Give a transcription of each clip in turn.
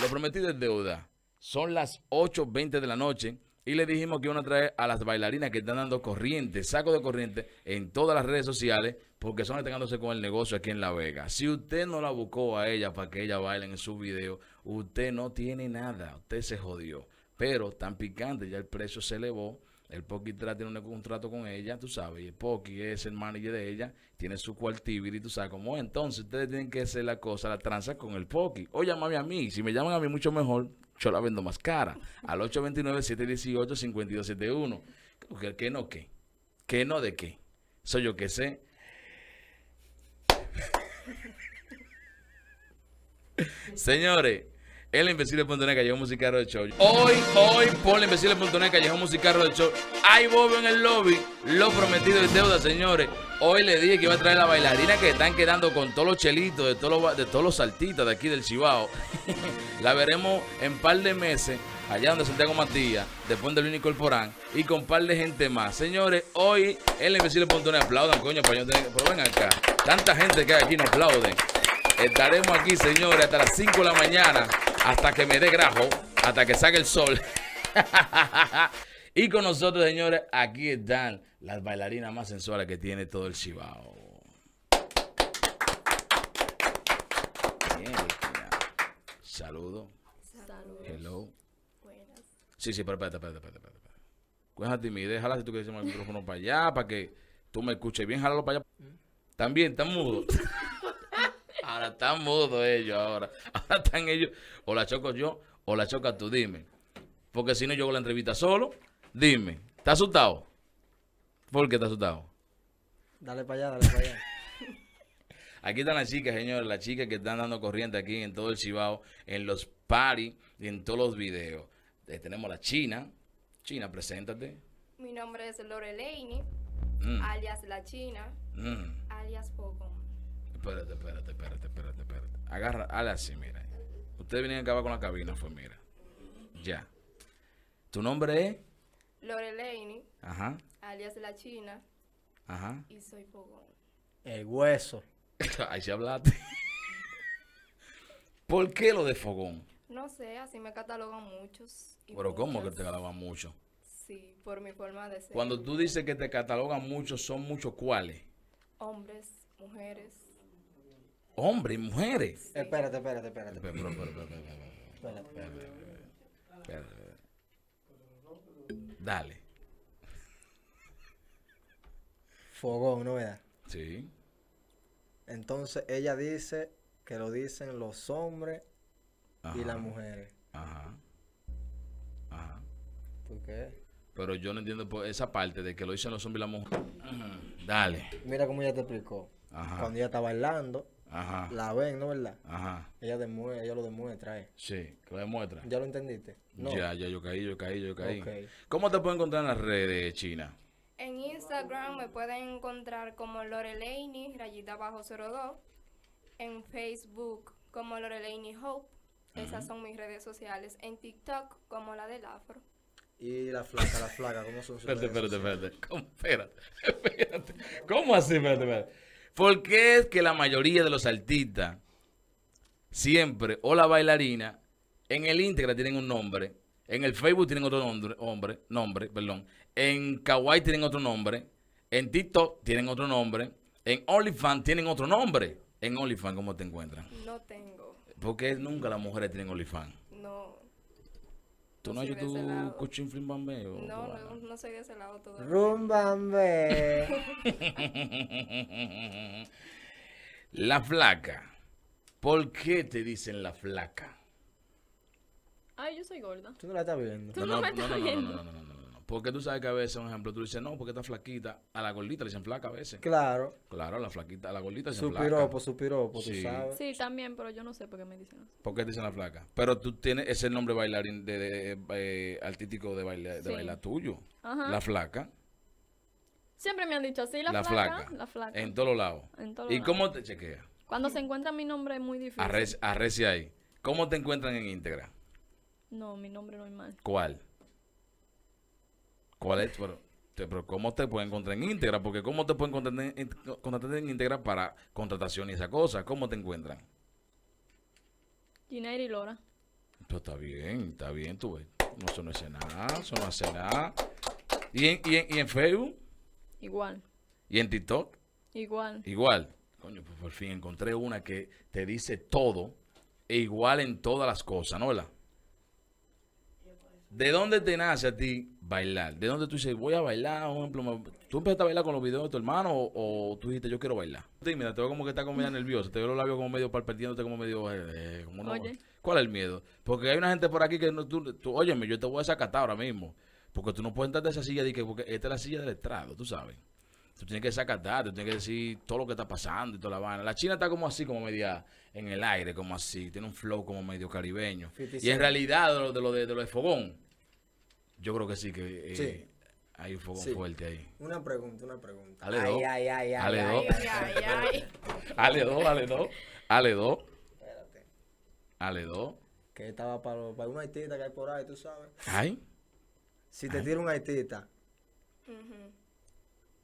Lo prometido es deuda. Son las 8.20 de la noche y le dijimos que iban a traer a las bailarinas que están dando corriente, saco de corriente en todas las redes sociales porque son están con el negocio aquí en La Vega. Si usted no la buscó a ella para que ella baile en su video, usted no tiene nada, usted se jodió. Pero tan picante, ya el precio se elevó. El Poki tiene un contrato con ella, tú sabes, y el Poki es el manager de ella, tiene su y tú sabes cómo Entonces ustedes tienen que hacer la cosa, la tranza con el Poki. O llámame a mí, si me llaman a mí mucho mejor, yo la vendo más cara. Al 829-718-5271. ¿Qué, ¿Qué no qué? ¿Qué no de qué? Soy yo que sé. Señores, el Invencible.net Callejón Musicarro del Show. Hoy, hoy, por el Invencible.net Callejón Musicarro del Show. Hay bobo en el lobby. Lo prometido es deuda, señores. Hoy le dije que iba a traer la bailarina que están quedando con todos los chelitos, de todos los, de saltitos de aquí del Cibao. la veremos en par de meses, allá donde Santiago Matías, después del Luis Corporán, y con par de gente más. Señores, hoy el Invencible.net aplaudan, coño, para yo tener, pero ven acá. Tanta gente que hay aquí no aplauden. Estaremos aquí, señores, hasta las 5 de la mañana hasta que me dé grajo, hasta que salga el sol. y con nosotros, señores, aquí están las bailarinas más sensuales que tiene todo el Cibao. Saludo. Saludos. Hello. Buenas. Sí, sí, pero espérate, espérate, espérate. espérate. Cuéntate timidez, jala si tú quieres el micrófono para allá, para que tú me escuches bien, jálalo para allá. También, está mudo. Ahora están mudos ellos, ahora. Ahora están ellos. O la choco yo, o la choca tú, dime. Porque si no, yo hago la entrevista solo. Dime, ¿estás asustado? ¿Por qué estás asustado? Dale para allá, dale para allá. Aquí están las chicas, señores, las chicas que están dando corriente aquí en todo el Cibao, en los parties y en todos los videos. Eh, tenemos a la China. China, preséntate. Mi nombre es Lorelaine, Mm, alias La China, mm. alias Poco. Espérate, espérate, espérate, espérate, espérate. Agarra, hazle así, mira. Ustedes vienen a acabar con la cabina, fue, mira. Ya. ¿Tu nombre es? Lorelaine, Ajá, alias La China, ajá. y soy Fogón. El hueso. Ahí se hablaste. ¿Por qué lo de fogón? No sé, así me catalogan muchos. y Pero ¿cómo que muchas. te catalogan mucho? Sí, por mi forma de ser. Cuando tú dices que te catalogan mucho, ¿son muchos cuáles? Hombres, mujeres. Hombres y mujeres. Espérate, espérate, espérate. Espérate. espera, espera. Dale. Fogón, ¿no verdad? Sí. Entonces ella dice que lo dicen los hombres y las mujeres. Ajá. Ajá. ¿Por qué? Pero yo no entiendo por esa parte de que lo dicen los hombres y la mujer. Ajá. Dale. Mira cómo ella te explicó. Ajá. Cuando ella está bailando, Ajá. la ven, ¿no verdad? Ajá. Ella, demue- ella lo demuestra, ¿eh? Sí, que lo demuestra. ¿Ya lo entendiste? No. Ya, ya, yo caí, yo caí, yo caí. ¿Cómo te puedo encontrar en las redes, China? En Instagram me pueden encontrar como Lorelaine, rayita bajo 02. En Facebook como Lorelaine Hope. Esas son mis redes sociales. En TikTok como la del Afro. Y la flaca, la flaca, ¿cómo son sus Espérate, redes espérate, sociales? espérate. ¿Cómo? Espérate, espérate. ¿Cómo así? Espérate, espérate. ¿Por qué es que la mayoría de los artistas siempre, o la bailarina, en el Instagram tienen un nombre, en el Facebook tienen otro nombre, hombre, nombre, perdón, en Kawaii tienen otro nombre, en TikTok tienen otro nombre, en OnlyFans tienen otro nombre? En OnlyFans, ¿cómo te encuentran? No tengo. Porque nunca las mujeres tienen OnlyFans. No. ¿Tú no No ese tu cuchín flim? No, no, no soy de ese lado todavía. Rumbambe. La flaca. ¿Por qué te dicen la flaca? Ay, yo soy gorda. Tú no la estás viendo. Tú no me estás no, no, viendo. no, no, no, no, no, no. Porque tú sabes que a veces, un ejemplo, tú dices, no, porque está flaquita. A la gordita le dicen flaca a veces. Claro. Claro, a la flaquita, a la gordita le dicen Su flaca. piropo, su piropo, Sí. tú sabes. Sí, también, pero yo no sé por qué me dicen así. ¿Por qué te dicen la flaca? Pero tú tienes ese nombre bailarín de, de- eh, artístico de, baile, de Sí. bailar tuyo. Ajá. La flaca. Siempre me han dicho así, la, La flaca, flaca. La flaca. En todos lados. En todos ¿Y cómo te chequea? Cuando se encuentra mi nombre es muy difícil. Arreci, arreci ahí. ¿Cómo te encuentran en Instagram? No, mi nombre normal. ¿Cuál? ¿Cuál es? Pero, Pero ¿cómo te pueden encontrar en íntegra? Porque ¿cómo te pueden contratar en, íntegra para contratación y esa cosa? ¿Cómo te encuentran? Gineira y Lora. Pues está bien, está bien, tú ves. No, eso no hace nada, eso no hace nada. ¿Y en, y en, y en Facebook? Igual. ¿Y en TikTok? Igual. Igual. Coño, pues por fin encontré una que te dice todo e igual en todas las cosas, ¿no? ¿Verdad? ¿De dónde te nace a ti bailar? ¿De dónde tú dices, voy a bailar? Por ejemplo, ¿tú empezaste a bailar con los videos de tu hermano o, o tú dijiste, yo quiero bailar? Tímida, te veo como que estás como media nerviosa, te veo los labios como medio palpitiéndote como medio... eh, como no- Oye. ¿Cuál es el miedo? Porque hay una gente por aquí que no, tú, tú, óyeme, yo te voy a desacatar ahora mismo. Porque tú no puedes entrar de esa silla de que, porque esta es la silla del estrado, tú sabes. Tú tienes que desacatar, tú tienes que decir todo lo que está pasando y toda la vaina. La China está como así, como media en el aire, como así. Tiene un flow como medio caribeño. 50 Y en realidad, de lo de, lo de, de lo de fogón, yo creo que sí que eh, Sí. hay un fogón Sí. fuerte ahí. Una pregunta, una pregunta. Dale ay, dos. ay, ay, ay, Dale ay, dos. Ay, ay, ay. Ale dos, ale dos, ale dos, Espérate. ale dos. Que estaba para, para una haitita que hay por ahí, tú sabes. Ay, Si te tira una haitita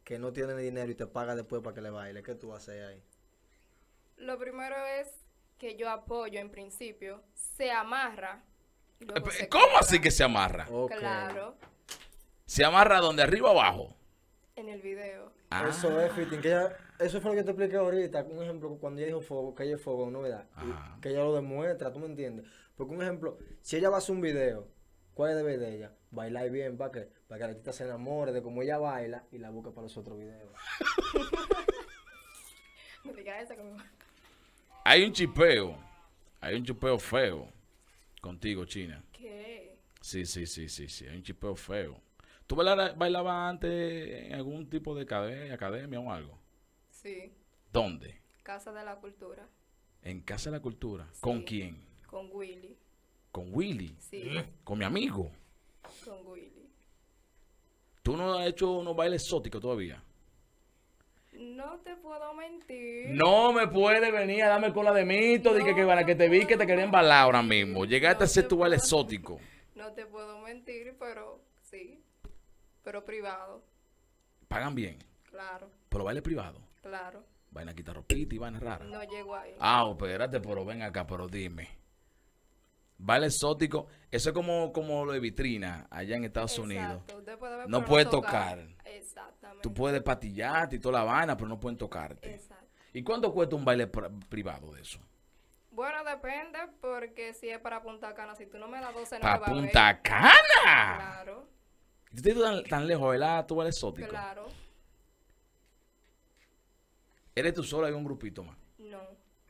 que no tiene dinero y te paga después para que le baile, ¿qué tú vas a hacer ahí? Lo primero es que yo apoyo en principio, se amarra. ¿Cómo así que se amarra? Claro, ¿Se amarra donde arriba o abajo? en el video. Ah, Eso es fitting, que ella, eso fue lo que te expliqué ahorita, un ejemplo, cuando ella dijo fuego, que ella es fuego, ¿no verdad? Y Ajá. que ella lo demuestra, ¿tú me entiendes? Porque un ejemplo, si ella va a hacer un video, ¿cuál es el deber de ella? Bailar bien, ¿para qué? Para que la artista se enamore de cómo ella baila y la busque para los otros videos. No eso Hay un chipeo, hay un chipeo feo contigo, China. ¿Qué? Sí, sí, sí, sí, sí, hay un chipeo feo. ¿Tú bailabas antes en algún tipo de academia, academia o algo? Sí, ¿Dónde? Casa de la Cultura, En Casa de la Cultura. ¿Con quién? con Willy. Con Willy. Sí, Con mi amigo. con Willy. ¿Tú no has hecho unos bailes exóticos todavía? No te puedo mentir. No me puede venir a darme cola de mito, de que, que, No que te vi que te quería embalar ahora mismo. Llegaste a no te tu baile puedo. exótico. No te puedo mentir, pero sí. Pero privado. Pagan bien, Claro, pero baile privado. claro. Vaina quita ropita y vaina rara. No llego ahí. Ah, espérate, pero ven acá, pero dime. Baile exótico, eso es como, como lo de vitrina allá en Estados Unidos. Usted puede No puede tocar. Exactamente. Tú puedes patillarte y toda la vaina, pero no pueden tocarte. Exacto. ¿Y cuánto cuesta un baile pr- privado de eso? Bueno, depende, porque si es para Punta Cana, si tú no me das 12, no ¡Pa' me va a ver. Punta Cana! Claro, ¿Tú estás tan, tan lejos, ¿verdad? Tu baile exótico. claro. ¿Eres tú sola y un grupito más?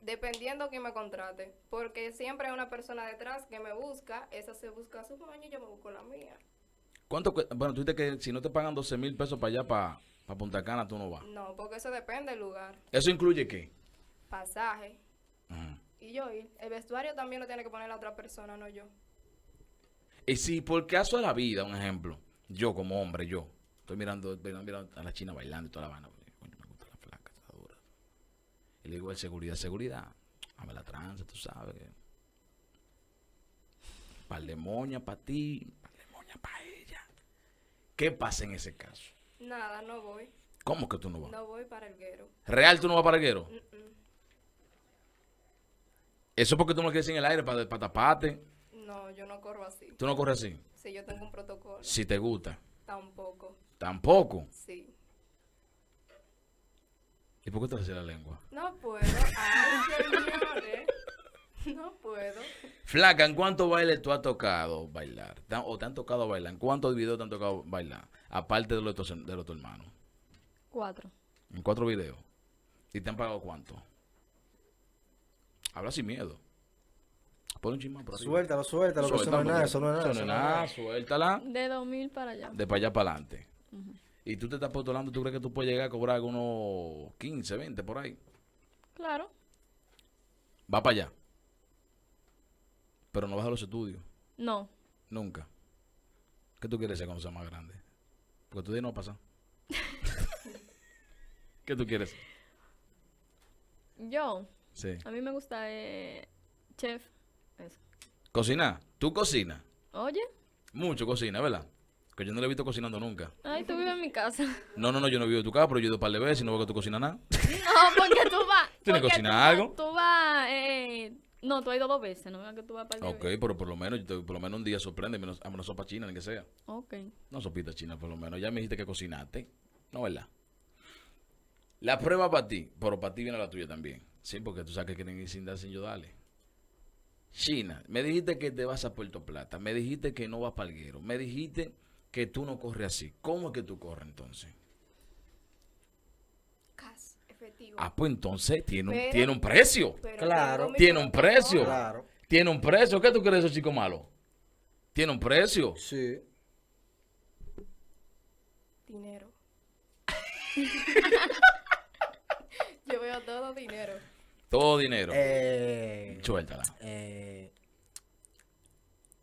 Dependiendo quién me contrate. Porque siempre hay una persona detrás que me busca. Esa se busca su moño y yo me busco la mía. ¿Cuánto? Bueno, tú dices que si no te pagan 12 mil pesos para allá, para, para Punta Cana, tú no vas. No, porque eso depende del lugar. ¿Eso incluye qué? Pasaje. Ajá. Y yo ir. El vestuario también lo tiene que poner la otra persona, no yo. Y si por caso de la vida, un ejemplo, yo como hombre, yo, estoy mirando, mirando, mirando a la china bailando y toda la vaina, coño, me gusta la flaca, está dura. Y le digo, el seguridad, seguridad, dame la tranza, tú sabes que... Par de moña para ti, par de moña para ella. ¿Qué pasa en ese caso? Nada, no voy. ¿Cómo que tú no vas? No voy para el guero. ¿Real tú no vas para el guero? Mm, mm. Eso es porque tú no quieres en el aire para, para taparte. No, yo no corro así. Tú no corres así. Si yo tengo un protocolo. Si te gusta. Tampoco. Tampoco. Sí. ¿Y por qué te la lengua? No puedo. Ay, señores. No puedo. Flaca, ¿en cuántos bailes tú has tocado bailar? ¿Te han- ¿O te han tocado bailar? ¿En cuántos videos te han tocado bailar? Aparte de los de los de tu hermano. Cuatro. En cuatro videos. ¿Y te han pagado cuánto? Habla sin miedo. Pon un chismán por arriba. Suéltalo, suéltalo, que eso no es nada, eso no es nada. Eso no es nada, suéltala. De dos mil para allá. De para allá para adelante. Y tú te estás postulando, ¿tú crees que tú puedes llegar a cobrar algunos 15, 20 por ahí? Claro. Va para allá. Pero no vas a los estudios. No. Nunca. ¿Qué tú quieres ser cuando seas más grande? Porque tu día no va a pasar. ¿Qué tú quieres? Yo. Sí. A mí me gusta eh, chef. Eso. Cocinar. ¿Tú cocinas? Oye. Mucho cocina, ¿verdad? Que yo no le he visto cocinando nunca. Ay, tú vives en mi casa. No, no, no, yo no vivo en tu casa, pero yo he ido un par de veces y no veo que tú cocinas nada. No, porque tú vas. ¿Tienes que porque cocinar algo? Tú vas. Eh, no, tú has ido dos veces, no veo que tú vas para ok, pero por lo menos, yo te- por lo menos un día sorprende, menos, a una sopa china, ni que sea. Ok. No sopita china, por lo menos. Ya me dijiste que cocinaste. No, ¿verdad? La prueba para ti, pero para ti viene la tuya también. Sí, porque tú sabes que quieren ir sin dar sin yo darle. China, me dijiste que te vas a Puerto Plata. Me dijiste que no vas para Alguero. Me dijiste que tú no corres así. ¿Cómo es que tú corres entonces? Cash, efectivo. Ah, pues entonces tiene un, tiene un precio. Pero Claro. Tiene un precio. Claro. Tiene un precio. ¿Qué tú crees de esos chicos malos? Tiene un precio. Sí. Dinero. Yo veo todo dinero. Todo dinero. Eh, Suéltala. eh,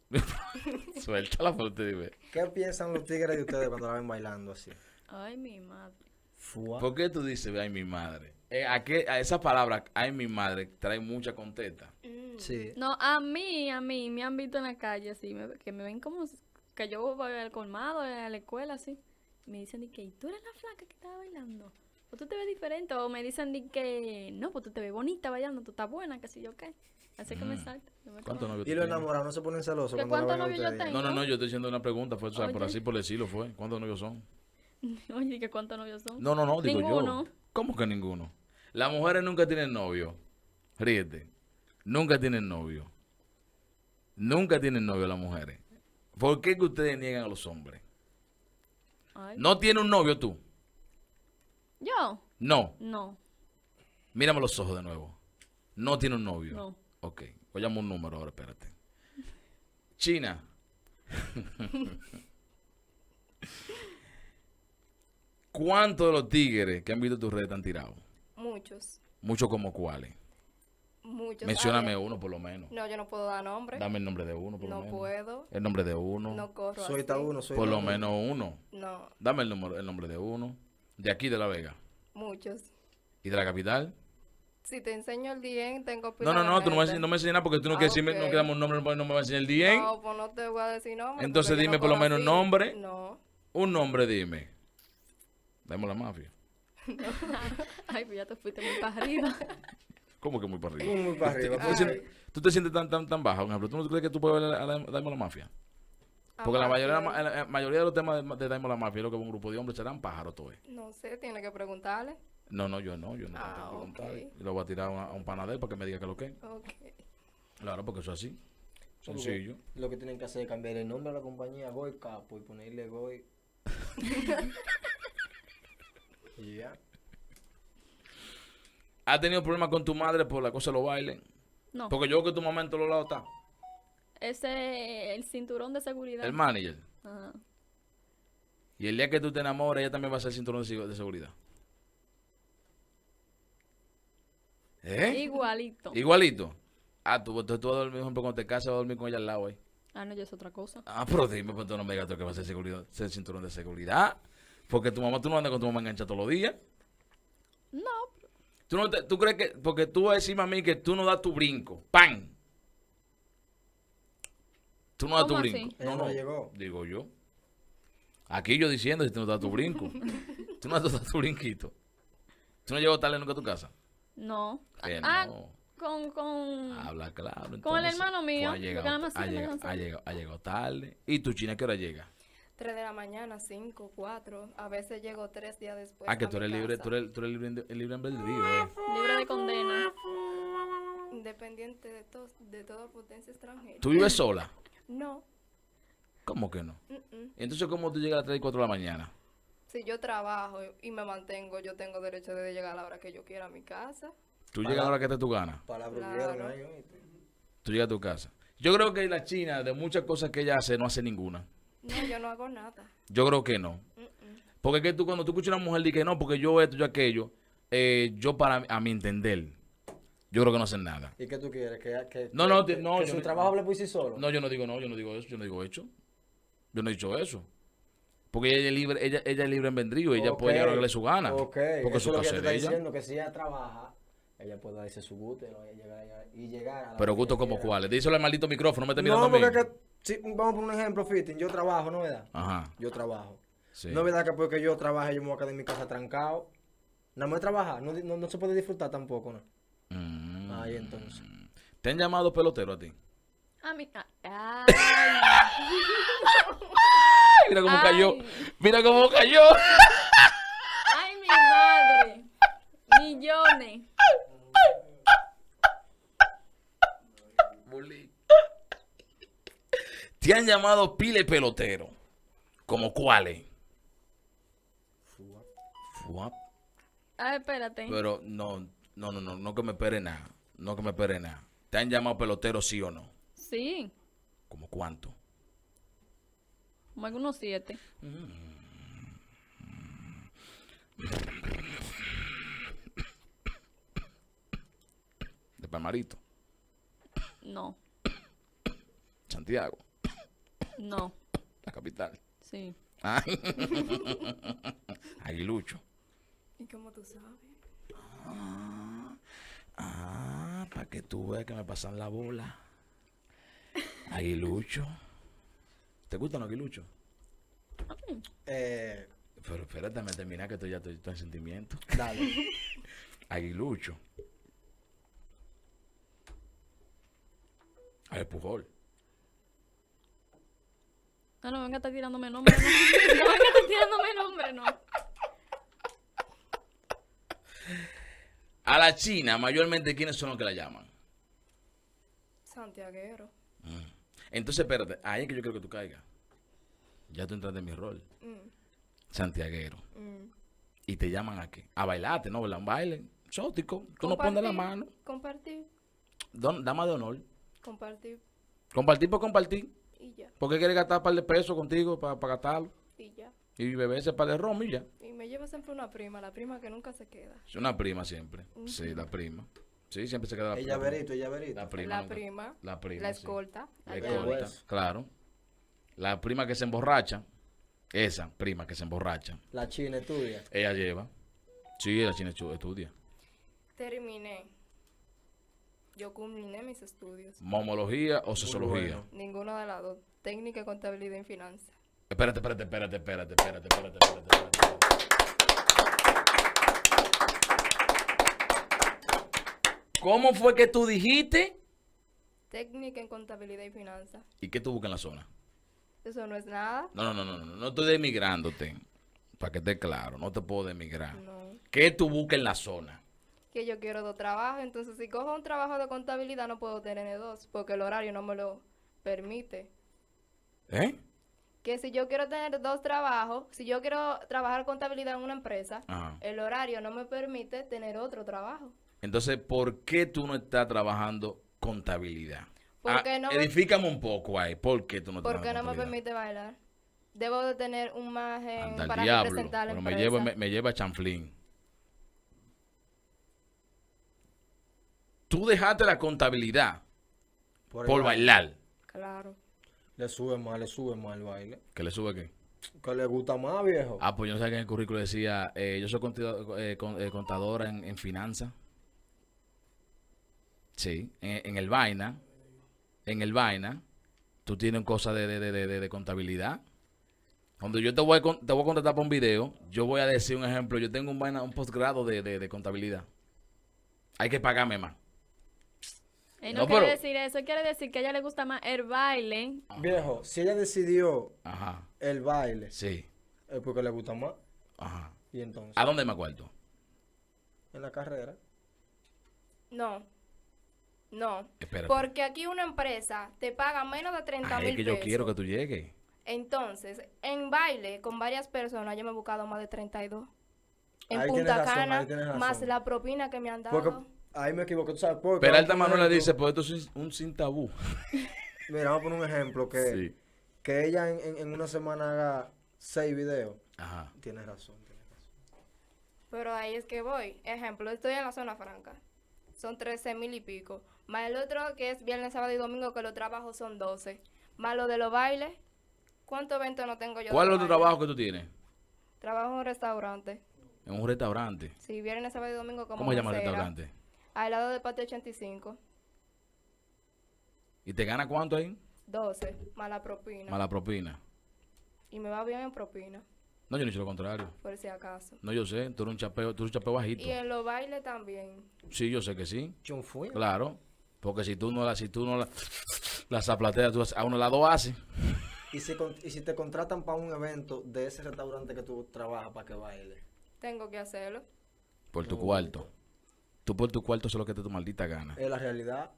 Suéltala, por te dime. ¿Qué piensan los tigres de ustedes cuando la ven bailando así? Ay, mi madre. Fua. ¿Por qué tú dices, ay, mi madre? Eh, ¿a, qué- a esa palabra, ay, mi madre, trae mucha contesta. Mm. Sí. No, a mí, a mí, me han visto en la calle así, me- que me ven como que yo voy al colmado, a la escuela así. Me dicen que, "¿Y tú eres la flaca que estaba bailando. O tú te ves diferente. O me dicen de que, no, pues tú te ves bonita bailando, tú estás buena, que si yo qué. Así que me Mm. salta. yo me ¿Cuántos como- novios Y los enamorados no se ponen celosos ¿Que cuando la cuántos ven a novios yo ustedes. tengo? No, no, no, yo estoy haciendo una pregunta, fue, o sea, por así por decirlo fue. ¿Cuántos novios son? Oye, ¿que cuántos novios son? No, no, no, digo Ninguno. yo. ¿Cómo que ninguno? Las mujeres nunca tienen novio. Ríete. Nunca tienen novio. Nunca tienen novio las mujeres. ¿Por qué que ustedes niegan a los hombres? Ay. ¿No tiene un novio tú? ¿Yo? No. No, Mírame los ojos de nuevo. No tiene un novio. no. Ok. Voy a llamar un número ahora, espérate. China. ¿Cuántos de los tigres que han visto tus redes te han tirado? Muchos. Muchos como cuáles. Muchos. Mencióname A ver, uno por lo menos. No, yo no puedo dar nombre. Dame el nombre de uno por lo no menos. puedo. El nombre de uno. No corro Soy así. ta uno, soy por lo uno. menos uno. No, Dame el, número, el nombre de uno. De aquí de La Vega. muchos. ¿Y de la capital? Si te enseño el DM, tengo No, no, no, tú no me, no me enseñas nada porque tú no Ah, quieres decirme, no quedamos un nombre, no me vas a enseñar el DM. No, pues no te voy a decir nombre. Entonces dime no por lo menos así. nombre. No. Un nombre, dime. Dame la mafia. Ay, pues ya te fuiste muy para arriba. ¿Cómo que muy para arriba? Muy, para arriba. ¿Tú, te sientes, tú te sientes tan, tan, tan baja? Por ejemplo, ¿tú no crees que tú puedes ver a la, a la Daimon la mafia? Porque la mayoría, la, la mayoría de los temas de, de Daimon la mafia es lo que un grupo de hombres serán pájaros todos. No sé, tiene que preguntarle. No, no, yo no, yo no Ah, tengo que preguntar. ok. Y lo voy a tirar a, un panadero para que me diga que lo que. Ok. Claro, porque eso es así. Porque Sencillo. Lo que tienen que hacer es cambiar el nombre a la compañía Goy Capo y ponerle Goy. y ya. ¿Has tenido problemas con tu madre por la cosa de los bailes? No. Porque yo veo que tu mamá en todos lados está. Ese el cinturón de seguridad. El manager. Ajá. Y el día que tú te enamores, ella también va a ser cinturón de, sig- de seguridad. ¿Eh? Igualito. Igualito. Ah, tú, tú, tú vas a dormir, por ejemplo, cuando te casas, vas a dormir con ella al lado ahí. Ah, no, ya es otra cosa. Ah, pero dime, pues tú no me digas tú que va a ser, seguridad, ser cinturón de seguridad. Porque tu mamá, tú no andas con tu mamá enganchada todos los días. No, ¿Tú, no te- ¿Tú crees que.? Porque tú vas a decirme a mí que tú no das tu brinco. ¡Pam! Tú no das tu ¿Cómo brinco. así? Ella no llegó. Digo yo. Aquí yo diciendo si tú no das tu brinco. tú no das tu brinquito. ¿Tú no llegas tarde nunca a tu casa? No. Que ah, no. con, con... Habla claro. Con el hermano mío, ha llegado, ha, ha, ha tarde. ¿Y tu china qué hora llega? 3 de la mañana, 5, 4. A veces llego tres días después. ah, que tú eres libre, tú eres, tú eres libre, en- libre en albedrío, eh. Libre de condena. Independiente de, to- de toda potencia extranjera. ¿Tú vives sola? No. ¿Cómo que no? mm, mm. Entonces, ¿cómo tú llegas a las 3 y 4 de la mañana? Si yo trabajo y me mantengo, yo tengo derecho de llegar a la hora que yo quiera a mi casa. Tú llegas a la hora que te tu gana. Palabras Claro. Tú llegas a tu casa. Yo creo que la China, de muchas cosas que ella hace, no hace ninguna. No, yo no hago nada. Yo creo que no. Mm, mm. Porque es que tú, cuando tú escuchas a una mujer y que no, porque yo esto, yo aquello, eh, yo para, a mi entender, yo creo que no hacen nada. ¿Y qué tú quieres? ¿Que, que, No, que- no, que, no, que yo su no- trabajo hable por sí solo? No, yo no digo no, yo no digo eso, yo no digo hecho. Yo no he dicho eso. Porque ella es libre, ella, ella es libre en vendrío, ella Ok, puede llegar a darle su gana. Ok, Porque eso su es lo que te es está de ella. diciendo, que si ella trabaja, ella puede darse su gusto y llegar, y a la Pero gusto que como cuáles. Díselo al maldito micrófono, no me estés mirando No, a mí. porque que Sí, vamos por un ejemplo, fitting. Yo trabajo, ¿no verdad? Ajá. Yo trabajo. Sí. No es verdad que porque yo trabaje yo me voy a quedar en mi casa trancado. Nada más trabajar, no, no, no se puede disfrutar tampoco, ¿no? Mm. Ahí entonces. ¿Te han llamado pelotero a ti? A mí. ah, Ay. Ay, mira cómo Ay. cayó. Mira cómo cayó. Ay, mi madre. Millones. Te han llamado pile pelotero. ¿Como cuáles? Fuap. Ah, espérate. Pero no, no, no, no, no que me espere nada. No que me espere nada. ¿Te han llamado pelotero sí o no? Sí. ¿Como cuánto? Como algunos siete. De Palmarito. No. Santiago. No. La capital. Sí. Ah. Aguilucho. ¿Y cómo tú sabes? Ah, para que tú veas que me pasan la bola. Aguilucho. ¿Te gustan los aguiluchos? Eh, Pero espérate, me termina que estoy ya estoy, estoy en sentimiento. dale. Aguilucho. A ver, Pujol. No, no venga a estar tirándome nombre, no. No venga a estar tirándome nombre, no. A la China, mayormente, ¿quiénes son los que la llaman? Santiaguero. Entonces, espérate, ahí es que yo creo que tú caigas. Ya tú entraste en mi rol. Mm, Santiaguero. mm. Y te llaman a qué? A bailarte, ¿no? ¿Verdad? Un baile. Exótico. Tú no pones la mano. Compartir, Don- dama de honor. compartir Compartir por compartir. y ya, ¿Por qué quieres gastar un par de pesos contigo para gastarlo? y ya. Y beberse par de ron y ya. Y me lleva siempre una prima, la prima que nunca se queda. Es una prima siempre. Sí, la prima. Sí, siempre se queda la Ella prima. verito, ella verito. La prima. la prima, La prima. la sí. escolta. La escolta, claro. La prima que se emborracha. Esa prima que se emborracha. La china estudia. Ella lleva. Sí, la china estu- estudia. Terminé. Yo culminé mis estudios. Momología o sociología. bueno. Ninguno de las dos. Técnica, contabilidad y finanzas. Espérate, espérate, espérate, espérate, espérate, espérate, espérate, espérate. ¿Cómo fue que tú dijiste? Técnica en contabilidad y finanzas. ¿Y qué tú buscas en la zona? Eso no es nada. No, no, no, no, no, no estoy demigrándote. Para que esté claro, no te puedo demigrar. No. ¿Qué tú buscas en la zona? Que yo quiero dos trabajos. Entonces, si cojo un trabajo de contabilidad, no puedo tener dos. Porque el horario no me lo permite. ¿Eh? Que si yo quiero tener dos trabajos, si yo quiero trabajar contabilidad en una empresa, Ajá. el horario no me permite tener otro trabajo. Entonces, ¿por qué tú no estás trabajando contabilidad? Porque Ah, no me- edifícame un poco ahí. ¿Por qué tú no estás Porque no me permite bailar. Debo de tener un margen para diablo. representar la Pero me empresa. lleva, me, me lleva a chanflín. Tú dejaste la contabilidad Por, bailar. Claro. Le sube más, le sube más el baile. ¿Que le sube qué? Que le gusta más, viejo. Ah, pues yo no sé que en el currículo decía, eh, yo soy contador- eh, eh, contadora en, en finanzas. Sí, en, en el vaina. En el vaina. Tú tienes cosas de, de, de, de- de contabilidad. Cuando yo te voy, a, te voy a contratar para un video, yo voy a decir un ejemplo. Yo tengo un, vaina, un postgrado de, de, de contabilidad. Hay que pagarme más. No, No, quiere pero- decir eso, quiere decir que a ella le gusta más el baile. Viejo, si ella decidió Ajá. el baile, Sí. es porque le gusta más. Ajá. Y entonces, ¿A dónde me acuerdo? en la carrera. No. No. Espérate. Porque aquí una empresa te paga menos de 30 Ay, mil es que yo pesos. quiero que tú llegues. Entonces, en baile con varias personas yo me he buscado más de 32. En Ahí Punta razón, Cana, ahí tienes razón. más la propina que me han dado. Porque ahí me equivoqué, ¿tú sabes por qué? Peralta Manuela dice, pues esto es un sin tabú. Mira, vamos a poner un ejemplo que, Sí. que ella en, en- en una semana haga seis videos. Ajá. Tienes razón, tienes razón. Pero ahí es que voy. Ejemplo, estoy en la zona franca. Son 13 mil y pico. Más el otro que es viernes, sábado y domingo, que los trabajos son 12. Más lo de los bailes. ¿Cuántos eventos no tengo yo? ¿Cuál es otro baile? trabajo que tú tienes? Trabajo en un restaurante. En un restaurante. Sí, viernes, sábado y domingo como ¿Cómo se llama el restaurante? Al lado de Patio 85. ¿Y te gana cuánto ahí? 12, mala propina. Mala propina. Y me va bien en propina, No, yo no hice lo contrario. por si acaso. No, yo sé, tú eres un chapeo, tú eres un chapeo bajito. Y en los bailes también. Sí, yo sé que sí. John fue. Claro. Porque si tú no la, si tú no la, la zaplateas, tú a uno la dos hace. Y si, y si te contratan para un evento de ese restaurante que tú trabajas para que baile. Tengo que hacerlo. Por tu No. cuarto. Tú por tu cuarto eso es lo que te tu maldita gana. Es la realidad.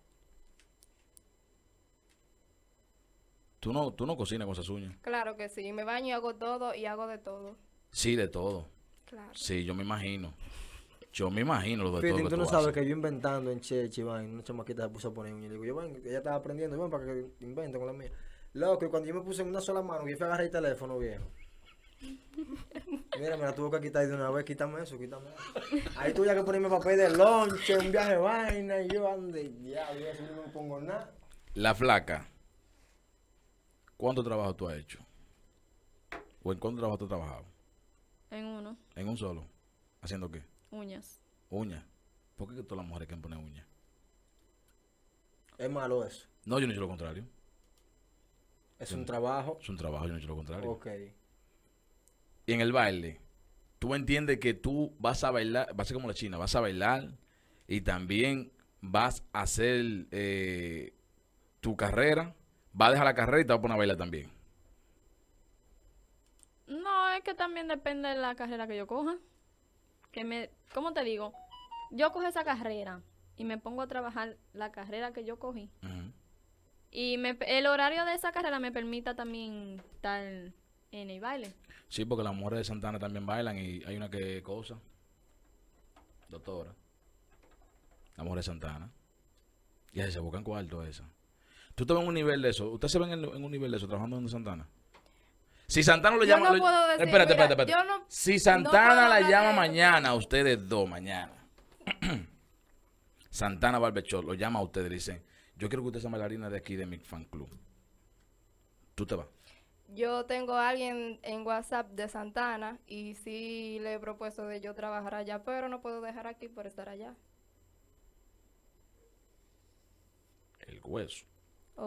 Tú no, tú no cocinas con esas uñas. Claro que sí. Me baño y hago todo y hago de todo. Sí, de todo. Claro. Sí, yo me imagino. Yo me imagino lo de Fíjate, todo lo tú no sabes haces. que yo inventando en Chechi, vaina, una chamaquita se puso a poner uñas. Le digo, yo, ven, ella estaba aprendiendo, ven para que invente con la mía. Loco, y cuando yo me puse en una sola mano, yo fui a agarrar el teléfono, viejo. Mira, me la tuvo que quitar de una vez, quítame eso, quítame eso. Ahí tuve que ponerme papel de lonche, un viaje de vaina, y yo ande, diablo, eso yo no me pongo nada. La flaca. ¿Cuánto trabajo tú has hecho? ¿O en cuánto trabajo tú has trabajado? En uno, ¿En un solo? ¿Haciendo qué? Uñas. Uñas. ¿Por qué que todas las mujeres quieren poner uñas? Es malo eso. No, yo no he hecho lo contrario. Es un trabajo. Es un trabajo, yo no he hecho lo contrario. Ok. Y en el baile, tú entiendes que tú vas a bailar, vas a ser como la china, vas a bailar y también vas a hacer eh, tu carrera, vas a dejar la carrera y te vas a poner a bailar también. No, es que también depende de la carrera que yo coja. Que me, ¿cómo te digo? Yo cojo esa carrera y me pongo a trabajar la carrera que yo cogí. Y me, el horario de esa carrera me permita también estar en el baile. Sí, porque las mujeres de Santana también bailan y hay una que cosa. Doctora. La mujer de Santana. Y ahí se buscan cuarto esa. ¿Tú te ves en un nivel de eso? ¿Usted se en, en un nivel de eso trabajando en Santana? Si Santana lo Yo llama... no lo- puedo decir, espérate, mira, espérate, espérate. yo no- si no Santana la llama mañana, a ustedes dos mañana. Santana Barbechot lo llama a ustedes y le dice, yo quiero que usted sea bailarina de aquí de mi fan club. Tú te vas. Yo tengo a alguien en WhatsApp de Santana y sí le he propuesto de yo trabajar allá, pero no puedo dejar aquí por estar allá. El hueso.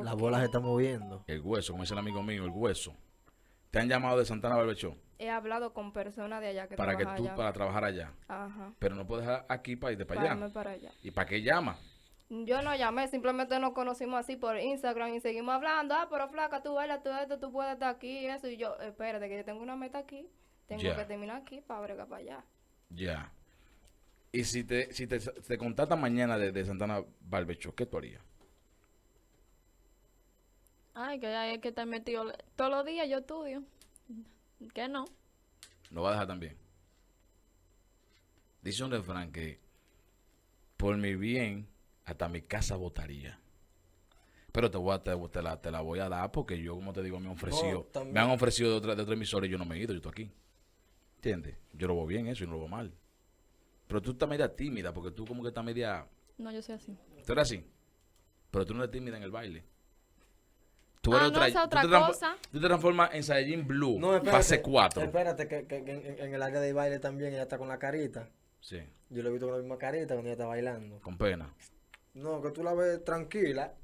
La Ok. bola se está moviendo. El hueso, como dice el amigo mío, el hueso. Te han llamado de Santana Barbechot He hablado con personas de allá que para que tú, allá. para trabajar allá. Ajá. Pero no puedes dejar aquí para irte para Para allá. irme para allá. ¿Y para qué llama? Yo no llamé, simplemente nos conocimos así por Instagram y seguimos hablando. Ah, pero flaca, tú bailas, tú esto, tú puedes estar aquí y eso. Y yo, espérate, que yo tengo una meta aquí. Tengo que terminar aquí para bregar para allá. Ya. Y si te, si te, te contactan mañana de, de Santana Barbechot, ¿qué tú harías? Ay, que hay que estar metido. Todos los días yo estudio. Que no. Lo va a dejar también. Dice un refrán que por mi bien hasta mi casa votaría. Pero te, voy a, te, te la, te la voy a dar porque yo, como te digo, me han ofrecido, No, me han ofrecido de otra, de otra emisora y yo no me he ido, yo estoy aquí. ¿Entiendes? Yo lo veo bien eso y no lo veo mal. Pero tú estás media tímida porque tú como que estás media... No, yo soy así. Tú eres así. Pero tú no eres tímida en el baile. Tú Ah, eres no, otra, tú otra te cosa. Tú te transformas en Saiyajin Blue, No, espérate. fase 4. Espérate, que, que- en, en el área de baile también ella está con la carita. Sí, Yo lo he visto con la misma carita cuando ella está bailando. con pena. No, que tú la ves tranquila.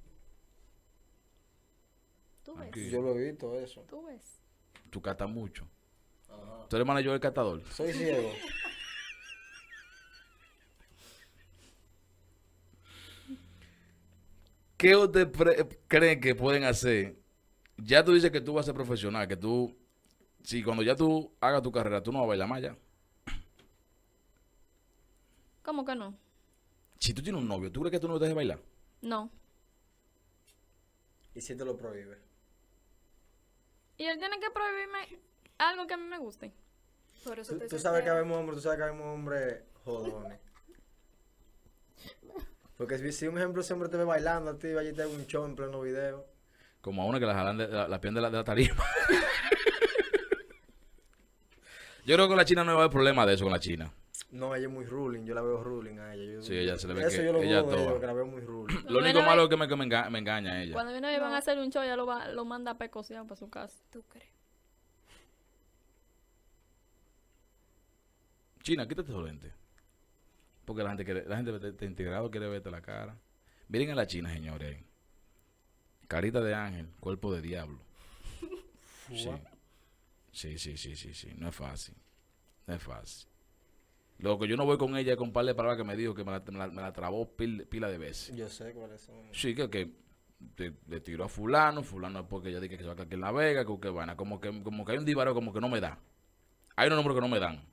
Tú ves. Yo lo he visto eso. Tú ves. Tú catas mucho. Tú eres manager del catador. Soy ciego. ¿Qué usted cree que pueden hacer? Ya tú dices que tú vas a ser profesional, que tú, si cuando ya tú hagas tu carrera, tú no vas a bailar más ya. ¿Cómo que no? Si tú tienes un novio, ¿tú crees que tú no dejes bailar? No. y si te lo prohíbe. Y él tiene que prohibirme algo que a mí me guste. Por eso Tú, te tú sabes que habemos hombres, tú sabes que habemos hombres jodones. Porque si, si un ejemplo hombre te ve bailando a ti, allí te hago un show en pleno video. Como a una que la jalan de la, la pierna de la, de la tarima. Yo creo que con la China no va a haber problema de eso con la China. No, ella es muy ruling, yo la veo ruling a ella. Yo- Sí, ella se le ve Eso que yo lo ella dudo ella, que la veo muy ruling. Lo único malo es que me, que me, enga- me engaña a ella. Cuando viene y van a hacer un show, ya lo, va, lo manda pecoseado para su casa. ¿Tú crees? China, quítate esos lentes. Porque la gente quiere, la gente te, te integrado quiere verte la cara. Miren a la China, señores. Carita de ángel, cuerpo de diablo. Sí. Sí, sí, sí, sí, sí. No es fácil. No es fácil. Lo que yo no voy con ella es con un par de palabras que me dijo que me la, me la- me la trabó pil- pila de veces. Yo sé cuáles son. Sí, que, que te- le tiró a fulano, fulano es porque ella dije que se va a en La Vega, que, que vaina, como que, como que hay un divario como que no me da. Hay unos números que no me dan.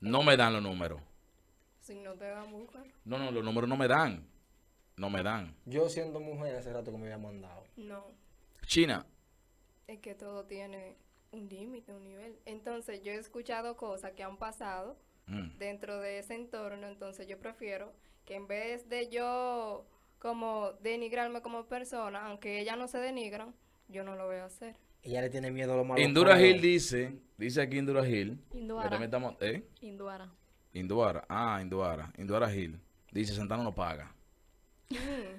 No me dan los números. Si no te da mujer. No, no, los números no me dan. No me dan. Yo siendo mujer hace rato que me había mandado. No. China, Es que todo tiene un límite, un nivel. Entonces, yo he escuchado cosas que han pasado mm, dentro de ese entorno, entonces yo prefiero que en vez de yo como denigrarme como persona, aunque ellas no se denigran, yo no lo voy a hacer. Ella le tiene miedo a lo malo. Indura Gil dice, dice aquí Indura Induara. estamos, ¿eh? Induara. Induara, ah, Induara, Induara Gil. Dice, Santana no paga. Mm.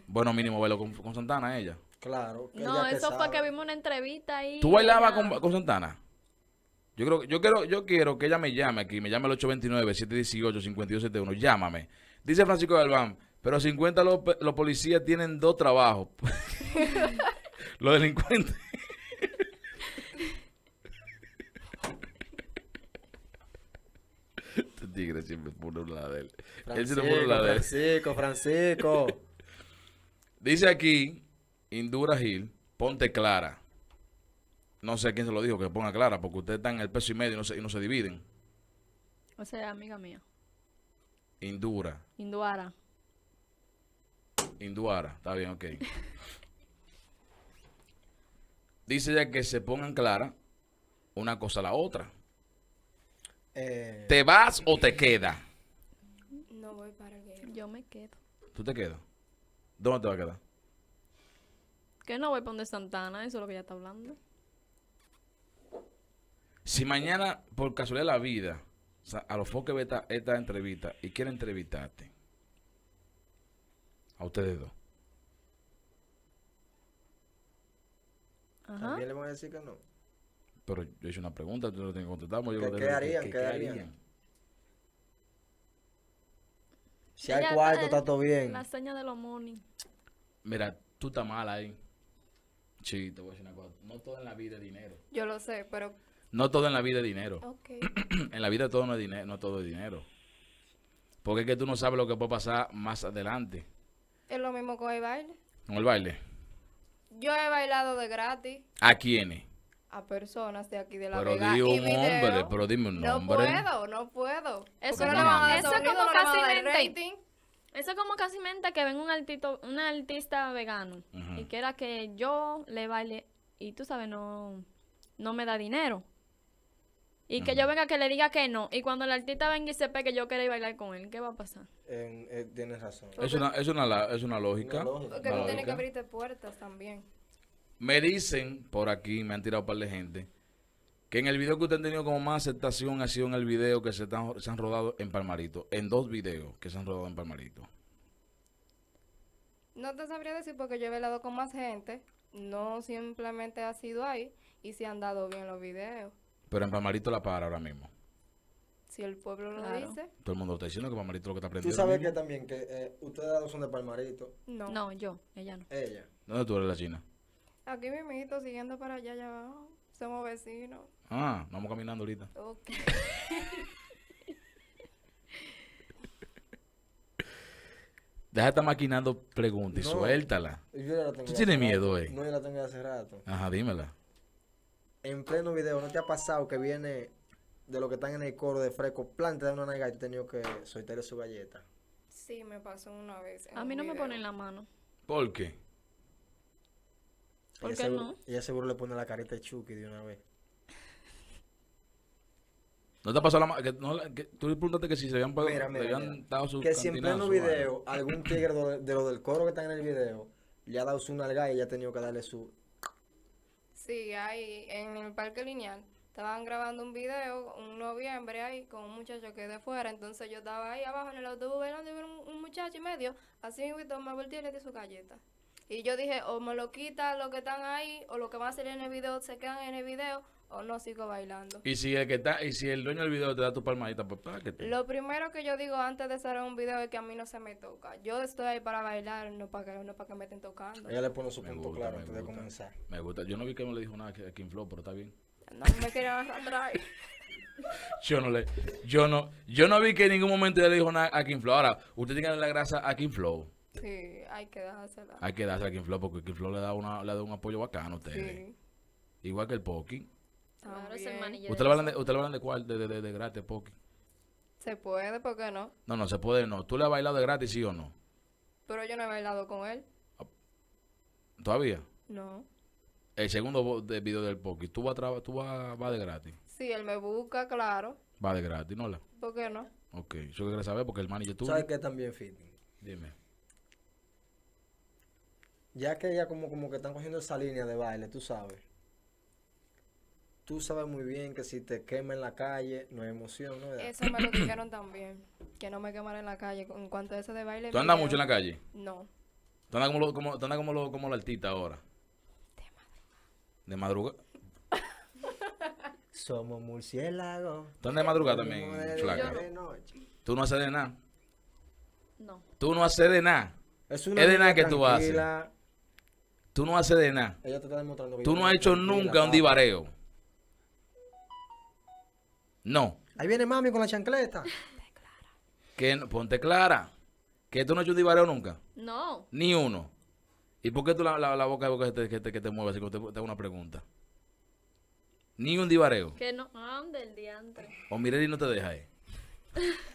Bueno, mínimo verlo con, con Santana ella. Claro. que No, ella eso fue que vimos una entrevista ahí. ¿Tú bailabas con, con Santana? Yo creo que yo quiero, yo quiero que ella me llame aquí, me llame al 829-718-5271, llámame. Dice Francisco Galván, pero 50 los, los policías tienen dos trabajos. los delincuentes. Este tigre siempre pone un lado de él. Él siempre pone un Francisco, lado de él. Francisco, Francisco. Dice aquí, Indura Gil, ponte clara. No sé quién se lo dijo que ponga clara, porque ustedes están en el peso y medio y no se, y no se dividen. O sea, amiga mía. Indura, Induara. Induara, está bien, ok. Dice ella que se pongan clara una cosa a la otra. Eh, ¿Te vas o te quedas? No voy para el. Yo me quedo. ¿Tú te quedas? ¿Dónde te vas a quedar? Que no voy a poner Santana, eso es lo que ella está hablando. Si mañana, por casualidad de la vida, o sea, a los foques ve esta, esta entrevista y quiere entrevistarte, a ustedes dos, Ajá. También le van a decir que no. Pero yo hice una pregunta, tú no tienes que contestar. yo ¿Qué- qué harían? ¿qué- ¿Qué qué harían? Si Ella hay cuarto, está- todo bien. La seña de los money. Mira, tú estás mal ahí. Sí, te voy a decir una cosa. No todo en la vida es dinero. Yo lo sé, pero No todo en la vida es dinero. ok. en la vida todo no es dinero, no todo es dinero. Porque es que tú no sabes lo que puede pasar más adelante es lo mismo con el baile. con el baile. Yo he bailado de gratis ¿A quiénes? A personas de aquí de la Pero Vega di un video. nombre, pero dime un No nombre. puedo, no puedo. Eso no a eso sonido, como no casi mente. Eso es como casi mente que ven un artista, un artista vegano Ujú. y quiera que yo le baile y tú sabes, no, no me da dinero. Y que yo venga que le diga que no. Y cuando el artista venga y sepa que yo quiero ir a bailar con él, ¿qué va a pasar? En- eh, tienes razón. Es una, es una, es una lógica. Una lógica. Porque Una tú tienes que abrirte puertas también. Me dicen por aquí, me han tirado un par de gente, que en el video que usted han tenido como más aceptación ha sido en el video que se, están- se han rodado en Palmarito. En dos videos que se han rodado en Palmarito. No te sabría decir porque yo he bailado con más gente. No simplemente ha sido ahí y se han dado bien los videos. Pero en Palmarito la para ahora mismo. Si el pueblo lo Claro. dice, Todo el mundo está diciendo que Palmarito es lo que está Tú aprendiendo. sabes ahora que también que eh, ustedes dos son de Palmarito. no. No, yo, ella no. Ella. ¿Dónde tú eres la China? Aquí mismito, siguiendo para allá, allá abajo. Somos vecinos. Ah, vamos caminando ahorita. Ok. Deja de estar maquinando preguntas y No. suéltala. Yo ya la tengo ¿Tú tienes miedo, eh? No, yo la tengo hace rato. Ajá, dímela. En pleno video, ¿no te ha pasado que viene de lo que están en el coro de fresco, planta de una nalga y tú has tenido que soltarle su galleta? Sí, me pasó una vez. en A mí no me video. ponen la mano. ¿Por qué? ¿Por Ella qué seguro- no? Ella seguro le pone la carita de Chucky de una vez. ¿No te ha pasado la mano? No, tú le preguntaste que si se habían, pagado- Mira, mira, le habían mira. dado su Que si en pleno video algún tigre de, de lo del coro que está en el video le ha dado su nalga y ella ha tenido que darle su... Sí, ahí en el parque lineal. Estaban grabando un video un noviembre ahí con un muchacho que es de fuera. Entonces yo estaba ahí abajo en el autobús bailando y un, un muchacho y medio. Así mismo me volteé y le di su galleta. Y yo dije, o me lo quita los que están ahí, o lo que va a salir en el video se quedan en el video, o no sigo bailando. Y si el que está, y si el dueño del video te da tu palmadita, pues para que te. Lo primero que yo digo antes de hacer un video es que a mí no se me toca. Yo estoy ahí para bailar, no para que, no para que me estén tocando. Ella le pone su Me punto gusta, claro antes de comenzar. Me gusta. Yo no vi que no le dijo nada a King Flow, pero está bien. No me querían arrastrar. Yo no le, yo no, yo no vi que en ningún momento ella le dijo nada a King Flow. Ahora, usted tiene que darle la grasa a King Flow. Sí, hay que dejársela. Hay que darse a King Flow porque King Flow le da una, le da un apoyo bacano a ustedes. Sí. Igual que el Poki. Claro, es el también. manillo ¿Usted le hablan de, usted le hablan de cuál? De, de, de, de gratis, Poki. Se puede, ¿por qué no? No, no se puede, no. ¿Tú le has bailado de gratis, sí o no? Pero yo no he bailado con él. ¿Todavía? No. El segundo de video del Poki. ¿Tú vas, a traba- tú vas, vas de gratis? Si él me busca, claro. Va de gratis, ¿no? la? ¿Por qué no? Ok, eso que quieres saber porque el manager tú. ¿Sabes qué también fitting? Dime. Ya que ella como, como que están cogiendo esa línea de baile, tú sabes. Tú sabes muy bien que si te quema en la calle, no hay emoción, ¿no? Eso me lo dijeron también. Que no me quemaran en la calle. En cuanto a eso de baile. ¿Tú andas mucho en la calle? No. ¿Tú andas como, lo- como, tú andas como, lo- como la artista ahora? De madrugada. Somos murciélagos. ¿Tú andas de madrugada también, de- flaca? de noche. Tú no haces de nada. No. Tú no haces de nada. Es, Es de nada que tú haces. Tú no haces de nada. Ella te está demostrando que Tú no has hecho nunca un divareo. No. Ahí viene mami con la chancleta. Que, no- ponte clara. Que tú no has hecho un divareo nunca. No. Ni uno. ¿Y por qué tú la, la, la boca, boca que, te, que, te, que te mueve así cuando te, te hago una pregunta? Ni un divareo. Que no. Ande el diantre. O Mireli no te deja ahí.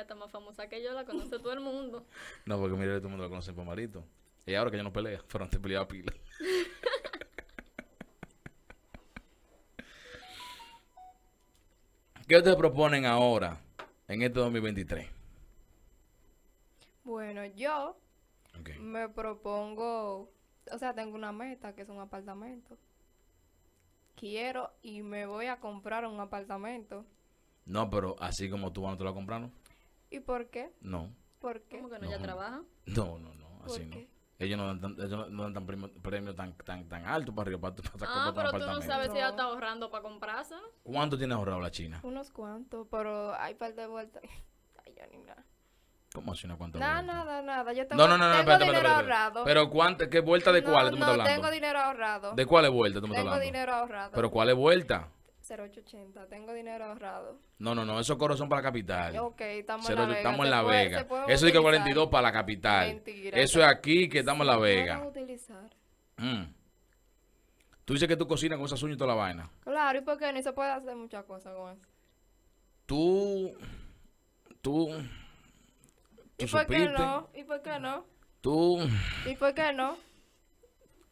Ella está más famosa que yo, la conoce todo el mundo. No, porque Mireli todo el mundo la conoce por malito. Y ahora que ya no pelea, pero antes peleaba pila. ¿Qué ustedes proponen ahora, en este 2023? Bueno, yo me propongo. O sea, tengo una meta que es un apartamento. Quiero y me voy a comprar un apartamento. No, pero así como tú, ¿no te lo compraron? ¿Y por qué? No. ¿Por qué? ¿Cómo que no? No. Ella trabaja. No, no, no, así ¿Por no. qué? Ellos no dan tan, ellos no- no dan tan premio, premio tan, tan, tan alto para arriba para, para, para Ah, pero tú no sabes si ella No. está ahorrando para comprarse. ¿Cuánto tienes ahorrado la China? Unos cuantos, pero hay par de vueltas. Ay, yo ni nada. ¿Cómo así una cuánta Nada, vuelta? nada, nada. Yo tengo, No, no, no, no, tengo espérate, dinero espérate, espérate. ahorrado. Pero ¿cuánta, qué vuelta de no, cuáles tú me no, estás hablando? tengo dinero ahorrado. ¿De cuáles vueltas tú me estás Tengo hablando? dinero ahorrado. ¿Pero cuáles vueltas? 0880, tengo dinero ahorrado. No, no, no, esos coros son para la capital. Ok, estamos en La Vega. estamos en La puede- Vega. Eso es que utilizar. 42 para la capital. Mentira. Eso es aquí que estamos en La Vega. utilizar. Mm. Tú dices que tú cocinas con esas uñas y toda la vaina. Claro, ¿y por qué? Ni se puede hacer muchas cosas con eso. Tú. Tú. ¿Y por qué no? ¿Y por qué no? Tú. ¿Y por qué no?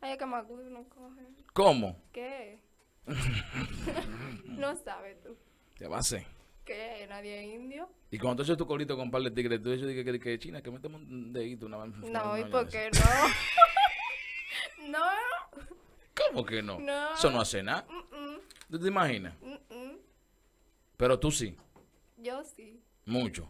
Ay, que gusto no coge. ¿Cómo? ¿Qué? no sabes tú. Te va a. ¿Qué? ¿Nadie es indio? Y cuando tú haces tu colito con un par de tigres, tú dices que, que, que China, que metemos un dedito. Una, No, ¿y por qué no? no. ¿Cómo que no? No. Eso no hace nada. Mm, mm, ¿Tú te imaginas? mm, mm. Pero tú sí. Yo sí. Mucho.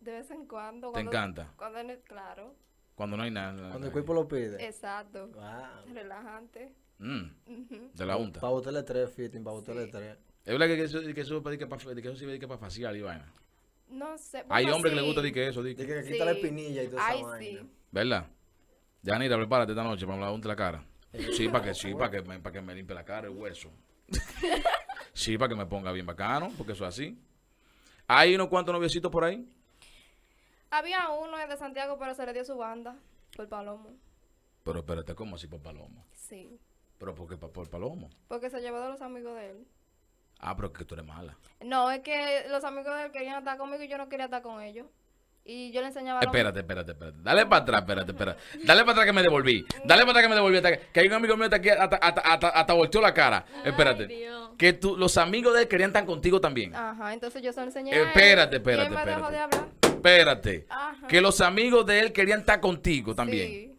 De vez en cuando. Te cuando- encanta. Cuando no- claro. Cuando no hay nada. Cuando el cuerpo lo pide. Exacto. Wow. Relajante. Mm, de la unta. Para botarle tres fitting, para botarle tres. Es verdad que eso, que eso, que para, que eso sirve que para facial y vaina. No sé. Hay hombres que les sí. gusta decir que eso, di Dice que- que quita la Sí. espinilla y esa Ay, vaina. sí. ¿verdad? Yanira, prepárate esta noche para me unte la cara. Sí, para que sí, para que, me, para que me limpie la cara, el hueso. Sí, para que me ponga bien bacano, porque eso es así. Hay unos cuantos noviecitos por ahí. Había uno de Santiago, pero se le dio su banda. Por Palomo. Pero espérate, ¿cómo así por Palomo? Sí. ¿Pero por qué por Palomo? Porque se llevó de los amigos de él. Ah, pero que tú eres mala. No, es que los amigos de él querían estar conmigo y yo no quería estar con ellos. Y yo le enseñaba Espérate, espérate, espérate. Dale para atrás, espérate, espérate. Dale para atrás que me devolví. Dale para atrás que me devolví. hasta que, que hay un amigo mío hasta aquí, hasta, hasta, hasta, hasta volteó la cara. Espérate. Dios. Que tú, los amigos de él querían estar contigo también. Ajá, entonces yo se lo enseñé. Espérate, espérate, me dejó espérate. de hablar. Espérate. Ajá. Que los amigos de él querían estar contigo también. Sí.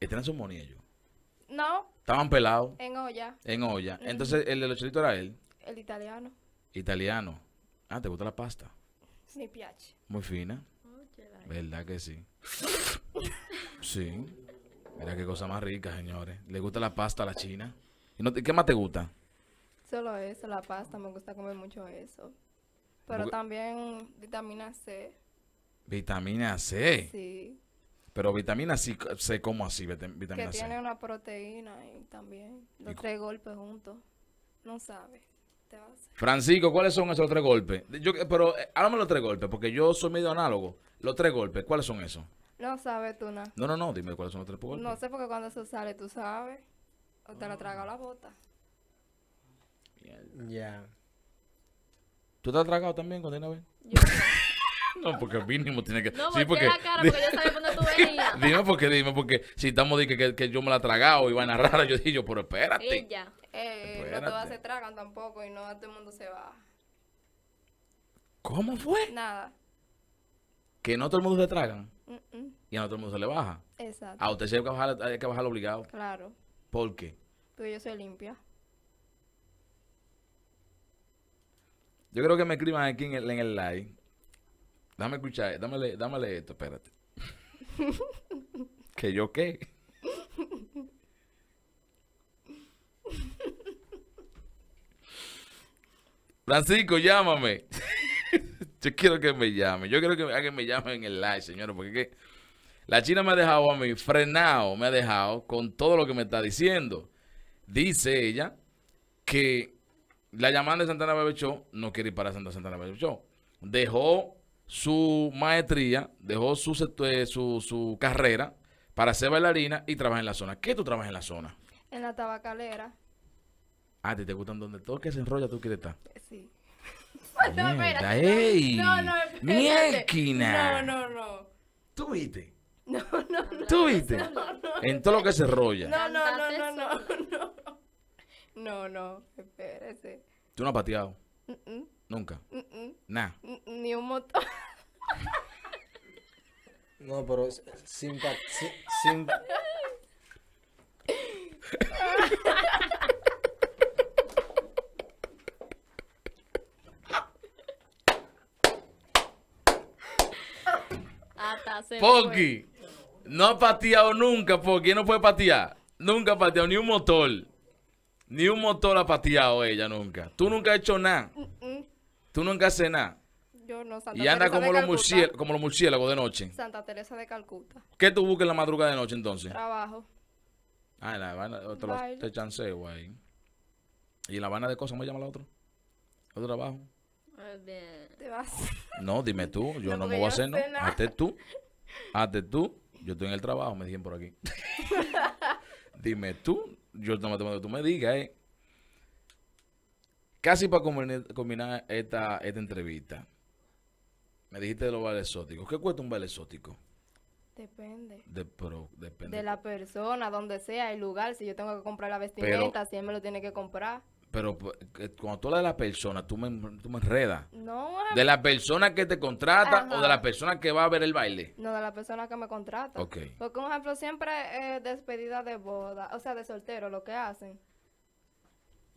Este era su monía ellos. No, Estaban pelados en olla. en olla. Entonces el de los chelitos era él. El italiano. Italiano. Ah, ¿te gusta la pasta? Mi piace. Muy fina. ¿Verdad que sí? Sí. Mira qué cosa más rica, señores. ¿Le gusta la pasta a la china? ¿Y no te- ¿Qué más te gusta? Solo eso, la pasta, me gusta comer mucho eso. Pero también vitamina C, Vitamina C. sí. Pero vitamina C, C ¿cómo así? vit- Que Vitamina tiene una proteína y también los ¿Y cu- tres golpes juntos. No sabes. Te vas a hacer. Francisco, ¿cuáles son esos tres golpes? Yo, pero eh, háblame los tres golpes, porque yo soy medio análogo. Los tres golpes, ¿cuáles son esos? No sabes tú nada. No, no, no, dime cuáles son los tres golpes. No sé porque cuando eso sale tú sabes. O te la traga la bota. Ya. ¿Tú te has tragado también a Yo? No, porque mínimo tiene que... no, sí, porque la cara, porque yo sabía cuando tú venías. Dime porque, dime porque si estamos de que, que, que yo me la he tragado y vaina rara, yo dije, yo, pero espérate. Ella. Eh, no todas se tragan tampoco y no a todo el mundo se va. ¿Cómo fue? Nada. Que no todo el mundo se tragan Mm, mm. y a no todo el mundo se le baja. Exacto. A usted sí hay que bajar, hay que bajarlo obligado. Claro. ¿Por qué? Porque yo soy limpia. Yo creo que me escriban aquí en el, en el live. Dame escuchar, dámele, dámele esto, espérate. ¿Que yo qué? Francisco, llámame. yo quiero que me llame. Yo quiero que me llame en el live, señores, porque que la China me ha dejado a mí frenado, me ha dejado con todo lo que me está diciendo. Dice ella que la llamada de Santana Bebe Show no quiere ir para Santa Santana Bebe Show. Dejó su maestría, dejó su, eh, su, su carrera para ser bailarina y trabaja en la zona. ¿Qué tú trabajas en la zona? En la tabacalera. Ah, ¿te, te gustan donde todo que se enrolla tú quieres estar? eh, Sí. Mierda, ey. No, no, espérate. No, no, no. ¿Tú viste? No, no, no. ¿Tú viste? En todo lo que se enrolla. No, no, no, no, no, no. No, no, espérese. ¿Tú no has pateado? Mm, mm, Nunca. mm, mm, Nah. mm, Ni un motor. No, pero sin, pa- sin, sin- Hasta se Poki. No ha pateado nunca, Poki. No puede patear. Nunca ha pateado ni un motor. Ni un motor ha pateado ella nunca. Tú nunca has hecho nada. Tú nunca haces nada. Yo no, Santa Y anda Teresa de como los, como los murciélagos de noche. Santa Teresa de Calcuta. ¿Qué tú buscas en la madrugada de noche entonces? Trabajo. Ah, en la lo, Baile. te chanceo ahí. ¿Y la vaina de cosas me llama la otra? ¿Otro trabajo? Te vas. No, dime tú. Yo no, No, me voy a hacer, ¿no? nada. Hazte tú. Hazte tú. Yo estoy en el trabajo, me dijeron por aquí. dime tú. Yo no me que tú me digas, ¿eh? Casi para combinar, esta, esta entrevista. Me dijiste de los bailes exóticos. ¿Qué cuesta un baile exótico? Depende. De, pero depende. De la persona, donde sea, el lugar. Si yo tengo que comprar la vestimenta, si él me lo tiene que comprar. Pero pues, que cuando tú hablas de la persona, tú me, tú me enredas. No, ¿De la persona que te contrata o de la persona que va a ver el baile? no de la persona que me contrata. Ok. Porque, un ejemplo, siempre eh, despedida de boda, o sea, de soltero, lo que hacen.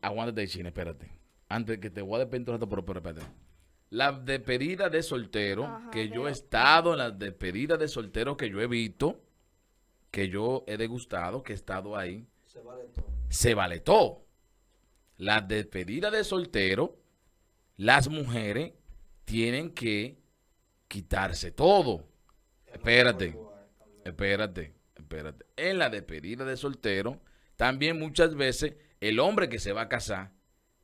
Aguántate, China, espérate. Antes que te voy a despedir un rato, pero, pero espérate. La despedida de soltero, Ajá, que yo he estado en las despedidas de soltero que yo he visto, que yo he degustado, que he estado ahí, se vale todo. se vale todo. La despedida de soltero, las mujeres tienen que quitarse todo. Espérate, espérate, espérate. En la despedida de soltero, también muchas veces el hombre que se va a casar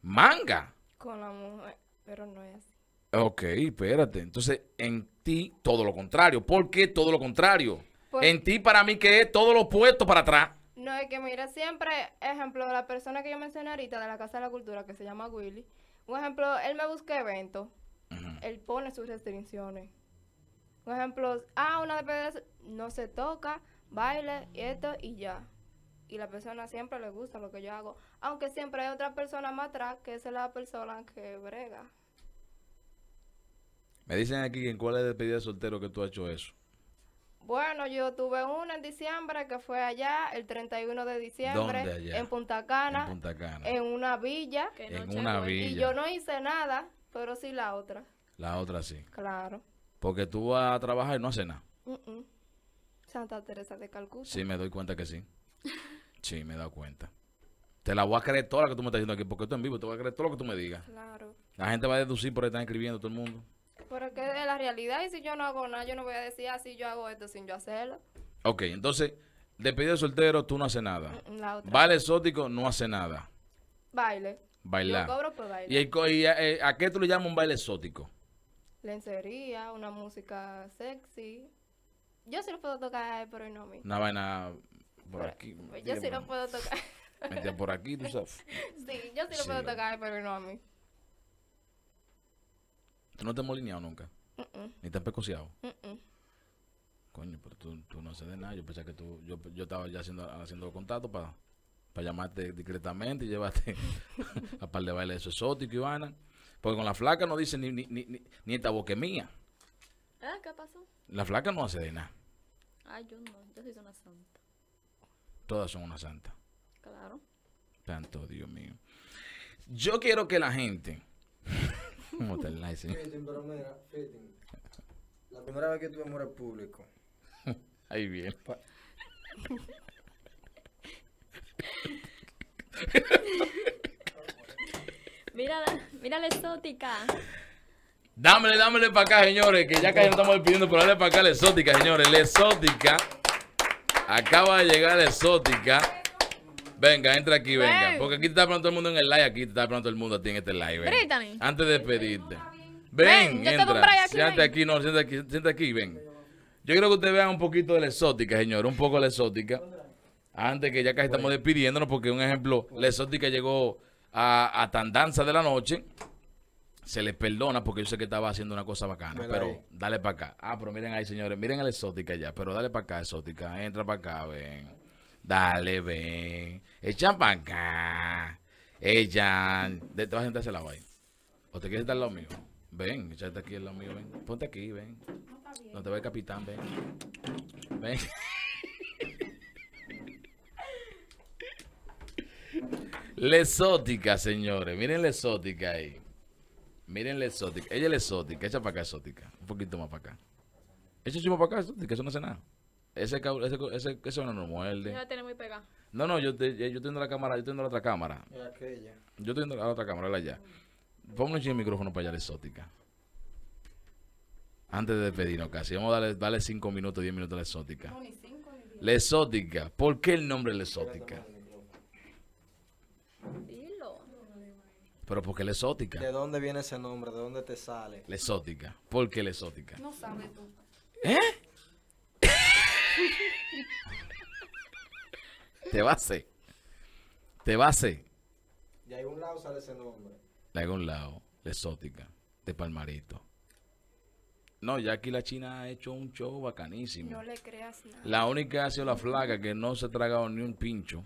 manga. Con la mujer, pero no es así. Ok, espérate. Entonces, en ti todo lo contrario. ¿Por qué todo lo contrario? En ti para mí que es todo lo opuesto para atrás. No, es que mira, siempre, ejemplo, la persona que yo mencioné ahorita de la Casa de la Cultura, que se llama Willy, un ejemplo, él me busca eventos, él pone sus restricciones. Un ejemplo, ah, una despedida, de- no se toca, baile, y esto, y ya. Y la persona siempre le gusta lo que yo hago, aunque siempre hay otra persona más atrás, que es la persona que brega. Me dicen aquí en cuál es la despedida de soltero que tú has hecho eso. Bueno, yo tuve una en diciembre que fue allá, el 31 de diciembre, ¿Dónde allá? en Punta Cana, En Punta Cana. en una villa. En una villa. Y yo no hice nada, pero sí la otra. La otra sí. Claro. Porque tú vas a trabajar y no haces nada. Mm, mm. Santa Teresa de Calcuta. Sí, me doy cuenta que sí. Sí, me he dado cuenta. Te la voy a creer toda la que tú me estás diciendo aquí, porque tú en vivo te voy a creer todo lo que tú me digas. Claro. La gente va a deducir por ahí están escribiendo todo el mundo. Pero que es la realidad y si yo no hago nada, yo no voy a decir así yo hago esto sin yo hacerlo. Ok, entonces, despedido de soltero, tú no haces nada. Mm, La otra. Vale exótico, no hace nada. Baile. Bailar. Yo cobro por baile. ¿Y, el co- y a, eh, a qué tú le llamas un baile exótico? Lencería, una música sexy. Yo sí lo puedo tocar, pero no a mí. Una vaina por aquí. Pues yo sí lo puedo tocar. Metida por aquí, tú sabes. sí, yo sí lo Sí, puedo lo- tocar, pero no a mí. ¿Tú no te has molineado nunca? ¿Ni te has pecoseado? mm. Coño, pero tú, tú no haces de nada. Yo pensé que tú... Yo, yo estaba ya haciendo, haciendo contacto para llamarte discretamente y llevarte a par de bailes exóticos y vaina. Porque con la flaca no dice ni, ni, ni, ni, esta boca mía. Ah, ¿qué pasó? La flaca no hace de nada. Ay, yo no, yo soy una santa. Todas son una santa. Claro. Tanto, Dios mío. Yo quiero que la gente... ¿Cómo está el señor? Fitting, pero mira, fitting. La primera vez que tuve amor público. Ahí bien. pa- Mira, la- mira la exótica. Dámele, dámele para acá, señores, que ya casi no estamos despidiendo, pero dale para acá la exótica, señores. La exótica. Acaba de llegar la exótica. Venga, entra aquí, venga. Ven. Porque aquí te está hablando todo el mundo en el live, aquí te está hablando todo el mundo a ti en este live. ven. Brittany. Antes de despedirte. Ven, entra. Siéntate aquí, no, siéntate aquí, siéntate aquí, ven. Yo quiero que ustedes vean un poquito de la exótica, señor, un poco de la exótica. Antes que ya casi estamos despidiéndonos, porque un ejemplo, la exótica llegó a, a tan danza de la noche. Se les perdona porque yo sé que estaba haciendo una cosa bacana. Pero ahí. dale para acá. Ah, pero miren ahí, señores. Miren a la exótica ya. Pero dale para acá, exótica. Entra para acá, ven. Dale, ven. Echan para acá. Echan. De, te vas a sentar a ese lado ahí. ¿O te quieres estar al lado mío? Ven, échate aquí al lado mío, ven. Ponte aquí, ven. No te ve el capitán, ven. Ven. La exótica, señores. Miren la exótica ahí. Miren la exótica. Ella es la exótica. Echa para acá, exótica. Un poquito más para acá. Echa chimo para acá, exótica. Eso no hace nada. Ese, ese, ese, eso no nos muerde. la tengo muy pegada. No, no, yo, te, yo estoy viendo la cámara. Yo estoy viendo la otra cámara. Aquella. Yo estoy viendo la otra cámara, la allá. Ponme un chingo de micrófono para allá, la exótica. Antes de despedirnos casi. Vamos a darle, darle 5 minutos, 10 minutos a la exótica. La exótica. ¿Por qué el nombre de la exótica? Pero porque la exótica. ¿De dónde viene ese nombre? ¿De dónde te sale? La exótica. ¿Por qué la exótica? No sabes tú. Te va a hacer. Te va a hacer. De algún lado sale ese nombre. De algún lado. La exótica. De Palmarito. No, ya aquí la China ha hecho un show bacanísimo. No le creas nada. La única ha sido la flaca que no se ha tragado ni un pincho.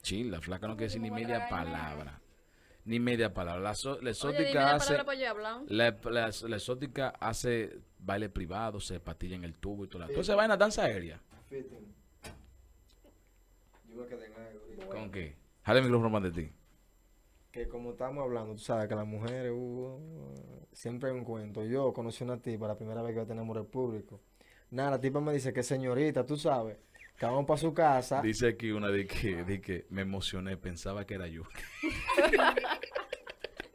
Sí, la flaca no quiere decir ni media palabra. Ni media palabra. La, so- la Oye, exótica la hace. palabra yo. La, la- la exótica hace baile privado, se patilla en el tubo y todo. Entonces vaina danza aérea. Fitting. Yo en algo. ¿Con qué? Jale el micrófono más de ti. Que como estamos hablando, tú sabes que las mujeres, uh, siempre hay un cuento. Yo conocí una tipa la primera vez que tenemos el público. Nada, la tipa me dice que señorita, tú sabes, que vamos para su casa. Dice aquí una de que, de que me emocioné, pensaba que era yo.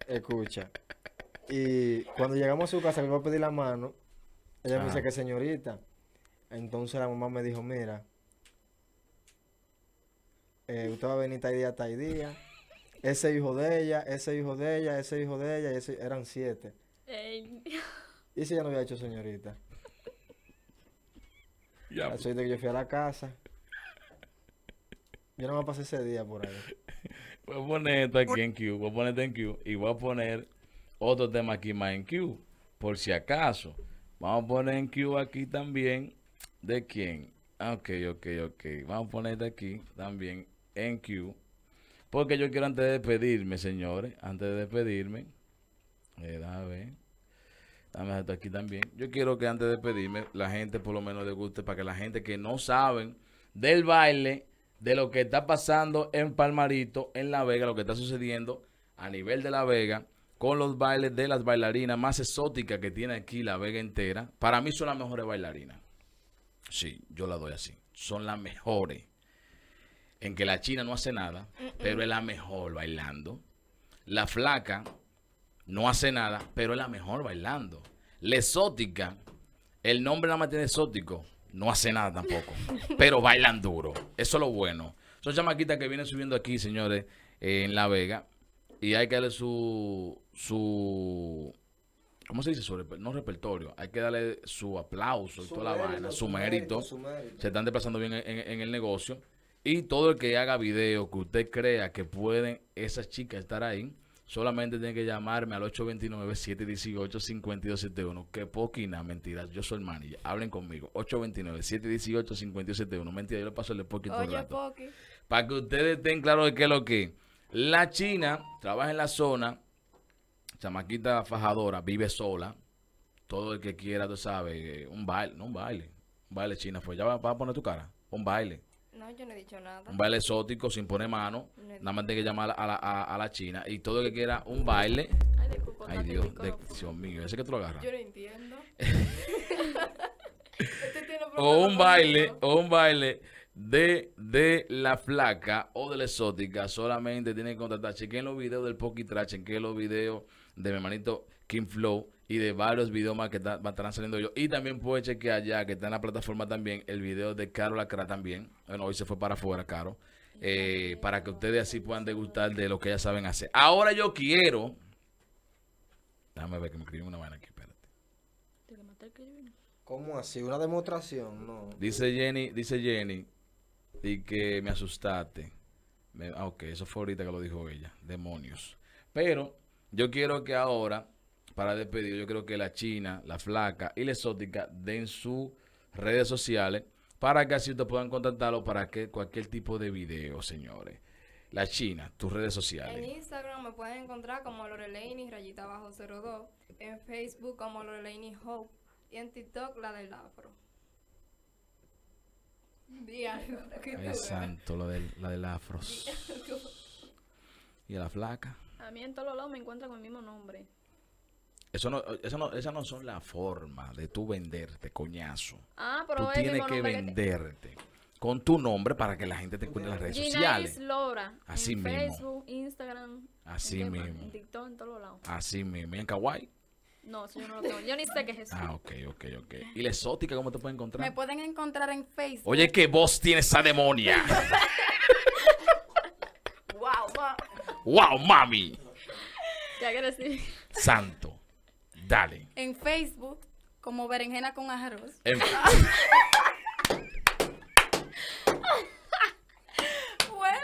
Escucha. Y cuando llegamos a su casa, le iba a pedir la mano. Ella me dice que señorita. Entonces la mamá me dijo, mira, eh, usted va a venir tal día, tal día. Ese hijo de ella, ese hijo de ella, ese hijo de ella, y ese, eran siete. Ey, Y si ya no había hecho señorita. Ya, La suerte que yo fui a la casa. Yo no me pasé ese día por ahí. Voy a poner esto aquí en Q, voy a poner esto en Q y voy a poner otro tema aquí más en Q, por si acaso. Vamos a poner en Q aquí también, ¿de quién? Ah, Ok, ok, ok. Vamos a poner de aquí también en Q, porque yo quiero antes de despedirme, señores, antes de despedirme, eh, déjame ver. Dame esto aquí también. Yo quiero que antes de despedirme, la gente por lo menos le guste para que la gente que no saben del baile, de lo que está pasando en Palmarito, en La Vega, lo que está sucediendo a nivel de La Vega, con los bailes de las bailarinas más exóticas que tiene aquí la Vega entera. Para mí son las mejores bailarinas. Sí, yo la doy así. Son las mejores. En que la china no hace nada, pero es la mejor bailando. La flaca no hace nada, pero es la mejor bailando. La exótica, el nombre nada más tiene exótico, no hace nada tampoco, pero bailan duro. Eso es lo bueno. Son chamaquitas que vienen subiendo aquí, señores, eh, en La Vega, y hay que darle su, su, ¿cómo se dice? Su no repertorio, hay que darle su aplauso y Su toda la mérito, vaina, su su mérito. mérito, su mérito. Se están desplazando bien en, en- en el negocio. Y todo el que haga video que usted crea que pueden esas chicas estar ahí, solamente tiene que llamarme al 829-718-5271. Que poquina, mentiras. Yo soy el manager. Hablen conmigo. 829-718-5271. Mentira, yo le paso el de Poki todo el rato. Para que ustedes estén claros de qué es lo que. La China trabaja en la zona, chamaquita fajadora, vive sola. Todo el que quiera, tú sabes, un baile, no un baile. Un baile China fue. Ya vas vas a poner tu cara. Un baile. No, yo no he dicho nada. Un baile exótico, sin poner mano. No Nada más tiene que llamar a la, a, a la China. Y todo el que quiera un baile. Ay, disculpa, Ay, casi Dios, de-. Dios mío, ese que tú lo agarras. Yo no entiendo. Este o un baile, o un baile de, de la flaca o de la exótica, solamente tienen que contratar. Chequen los videos del Poki Trash, chequen los videos de mi hermanito King Flow y de varios videos más que van- estarán saliendo yo. Y también puede chequear ya, que está en la plataforma también, el video de Caro Lacra también. Bueno, hoy se fue para afuera, Caro. eh, para que ustedes así puedan degustar de lo que ellas saben hacer. Ahora yo quiero. Déjame ver que me escribí una vaina aquí, espérate. Te que matar que yo vine. ¿Cómo así? ¿Una demostración? No. Dice Jenny, dice Jenny, y que me asustaste. Me- ah, ok, eso fue ahorita que lo dijo ella. Demonios. Pero yo quiero que ahora, para despedir, yo creo que la China, la Flaca y la Exótica den sus redes sociales para que así ustedes puedan contactarlo para que cualquier tipo de video, señores. La China, tus redes En sociales. Instagram me pueden encontrar como Lorelei rayita bajo 02. En Facebook como Lorelei Hope. Y en TikTok la del afro. Di algo. Ay, santo, lo del, la del afros. Y la Flaca. A mí en todos los lados me encuentran con el mismo nombre. Eso no, eso no, esas no son la forma de tú venderte, coñazo. Ah, Tú pero es tienes que que te- venderte con tu nombre para que la gente te encuentre en las redes Gina sociales. Lora. Así en mismo. Facebook, Instagram. Así ¿en mismo. En TikTok, en todos lados. Así mismo. ¿Y en Kawaii? No, eso yo no lo tengo. Yo ni sé qué es eso. Ah, ok, ok, ok. ¿Y la exótica cómo te puede Me encontrar? pueden encontrar en Facebook. Oye, qué voz tiene esa demonia. wow, ma. ¡Wow, mami! Ya que decir. Santo. Dale. En Facebook, como berenjena con arroz. En- Bueno,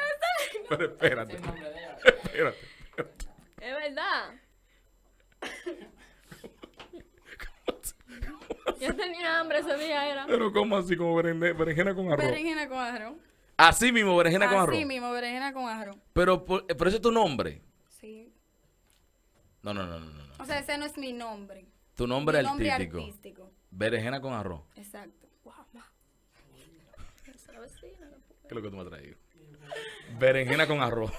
Pero espérate. Espérate. Es verdad. Yo tenía hambre ese día, era. Pero ¿cómo así? Como berenjena con arroz. berenjena con arroz. Así mismo, berenjena con Así arroz. mismo, berenjena con arroz. Pero, por- pero ese es tu nombre. Sí. No, no, no. no. O sea, ese no es mi nombre. Tu nombre mi nombre artístico. artístico. Berenjena con arroz. Exacto. Puta. ¿Qué es lo que tú me has traído? Berenjena con arroz.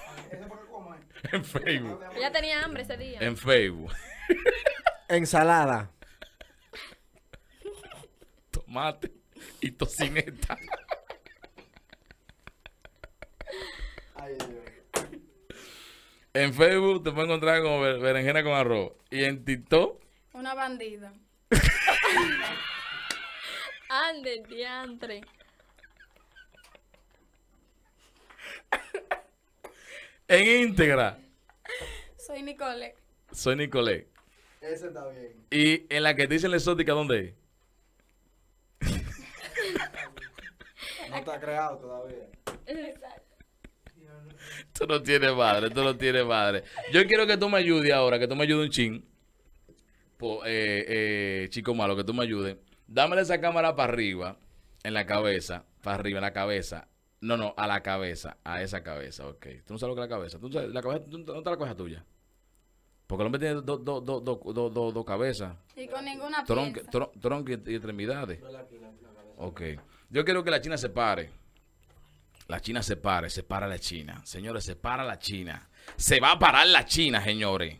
en Facebook. Ella tenía hambre ese día. En Facebook. Ensalada. Tomate y tocineta. En Facebook te puedes encontrar como be- berenjena con arroz. Y en TikTok, Una bandida. Ande, diantre. en íntegra, Soy Nicole. soy Nicolé. Ese está bien. Y en la que te dicen la exótica, ¿dónde es? No está creado todavía. Tú no tienes madre, tú no tienes madre. Yo quiero que tú me ayudes ahora, que tú me ayudes un chin. Po- eh, eh, chico malo, que tú me ayudes. Dámele esa cámara para arriba, en la cabeza, para arriba, en la cabeza. No, no, a la cabeza, a esa cabeza, ok. Tú no sabes lo que es la cabeza. ¿Tú no sabes, la cabeza, tú no está la cabeza tuya? Porque el hombre tiene dos dos dos dos dos dos- dos cabezas, Y con ninguna tronco, piensa. tron- tronco y, y extremidades. Ok. Yo quiero que la China se pare. La China se pare, se para la China. Señores, se para la China. Se va a parar la China, señores.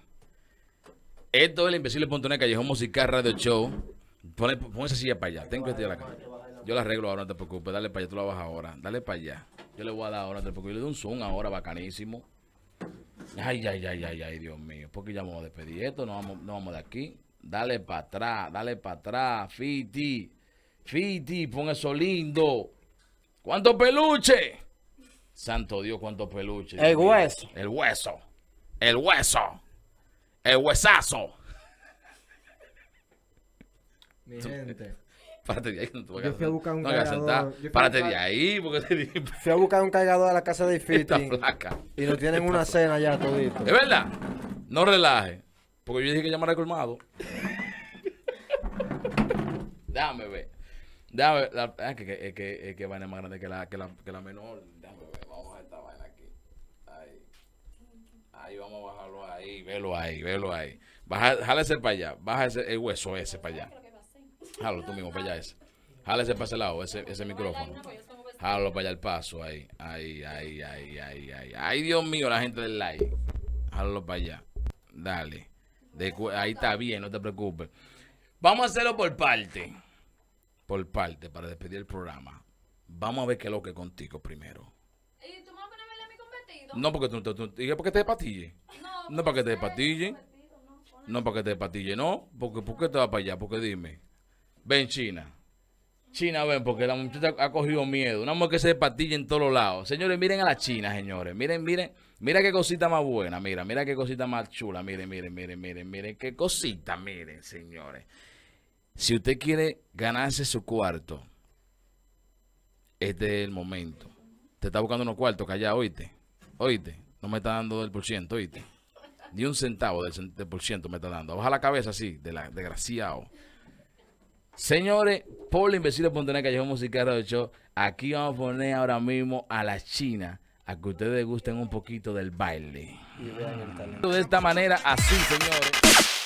Esto es el Invencible.net Callejón Musical Radio Show. Pon, esa silla para allá. Ten que la cara. Yo la arreglo ahora, no te preocupes. Dale para allá, tú la bajas ahora. Dale para allá. Yo le voy a dar ahora, no te preocupes. Yo le doy un zoom ahora bacanísimo. Ay, ay, ay, ay, ay, Dios mío. Porque ya vamos a despedir esto. No vamos, no vamos de aquí. Dale para atrás, dale para atrás. Fiti. Fiti, pon eso lindo. ¿Cuánto peluche? Santo Dios, cuánto peluche. El hueso. El hueso. El hueso. El huesazo. Mi gente. Párate de ahí. No te voy Yo fui a buscar un no cargador. sentar. Yo fui a Párate de buscar- ahí porque te Fui a buscar un cargador a la casa de Fitting y nos tienen una cena ya todito. ¿Es verdad? No relaje. Porque yo dije que llamara al colmado. Déjame ver. Déjame. La, ah, que, que, que, que vaina más grande que la, que la, que la menor. Déjame ver. Vamos a esta vaina aquí. Ahí. Ahí vamos a bajarlo ahí. Velo ahí, velo ahí. Baja, jálese para allá. Baja ese, el hueso ese para allá. Jalo tú mismo para allá ese. Jálese para ese lado, ese, ese micrófono. Jalo para allá el paso, ahí. Ahí, ahí, ahí, ahí, ahí. Ay, Dios mío, la gente del like. Jalo para allá. Dale. De ahí está bien, no te preocupes. Vamos a hacerlo por parte. Por parte, para despedir el programa. Vamos a ver qué es lo que contigo primero. ¿Y tú me vas a poner a bailar a mí con vestido? No porque tú, tú, tú- ¿y es porque te despatille. No, No para que te despatille. No para que te despatille, no. Porque, ¿Por qué te vas para allá? Porque dime. Ven, China. China, ven, porque la muchacha ha cogido miedo. Una mujer que se despatilla en todos lados. Señores, miren a la China, señores. Miren, miren. Mira qué cosita más buena. Mira, mira qué cosita más chula. Miren, miren, miren, miren, miren. Qué cosita, miren, señores. Si usted quiere ganarse su cuarto, este es el momento. Te está buscando unos cuartos, callado, oíste. Oíste. No me está dando del por ciento, oíste. Ni un centavo del, del por ciento me está dando. Baja la cabeza así, de la desgraciado. Señores, por la imbécil Pontener Callejón Musical Radio Show, aquí vamos a poner ahora mismo a la China a que ustedes gusten un poquito del baile. Y vean el talento. De esta manera, así, señores.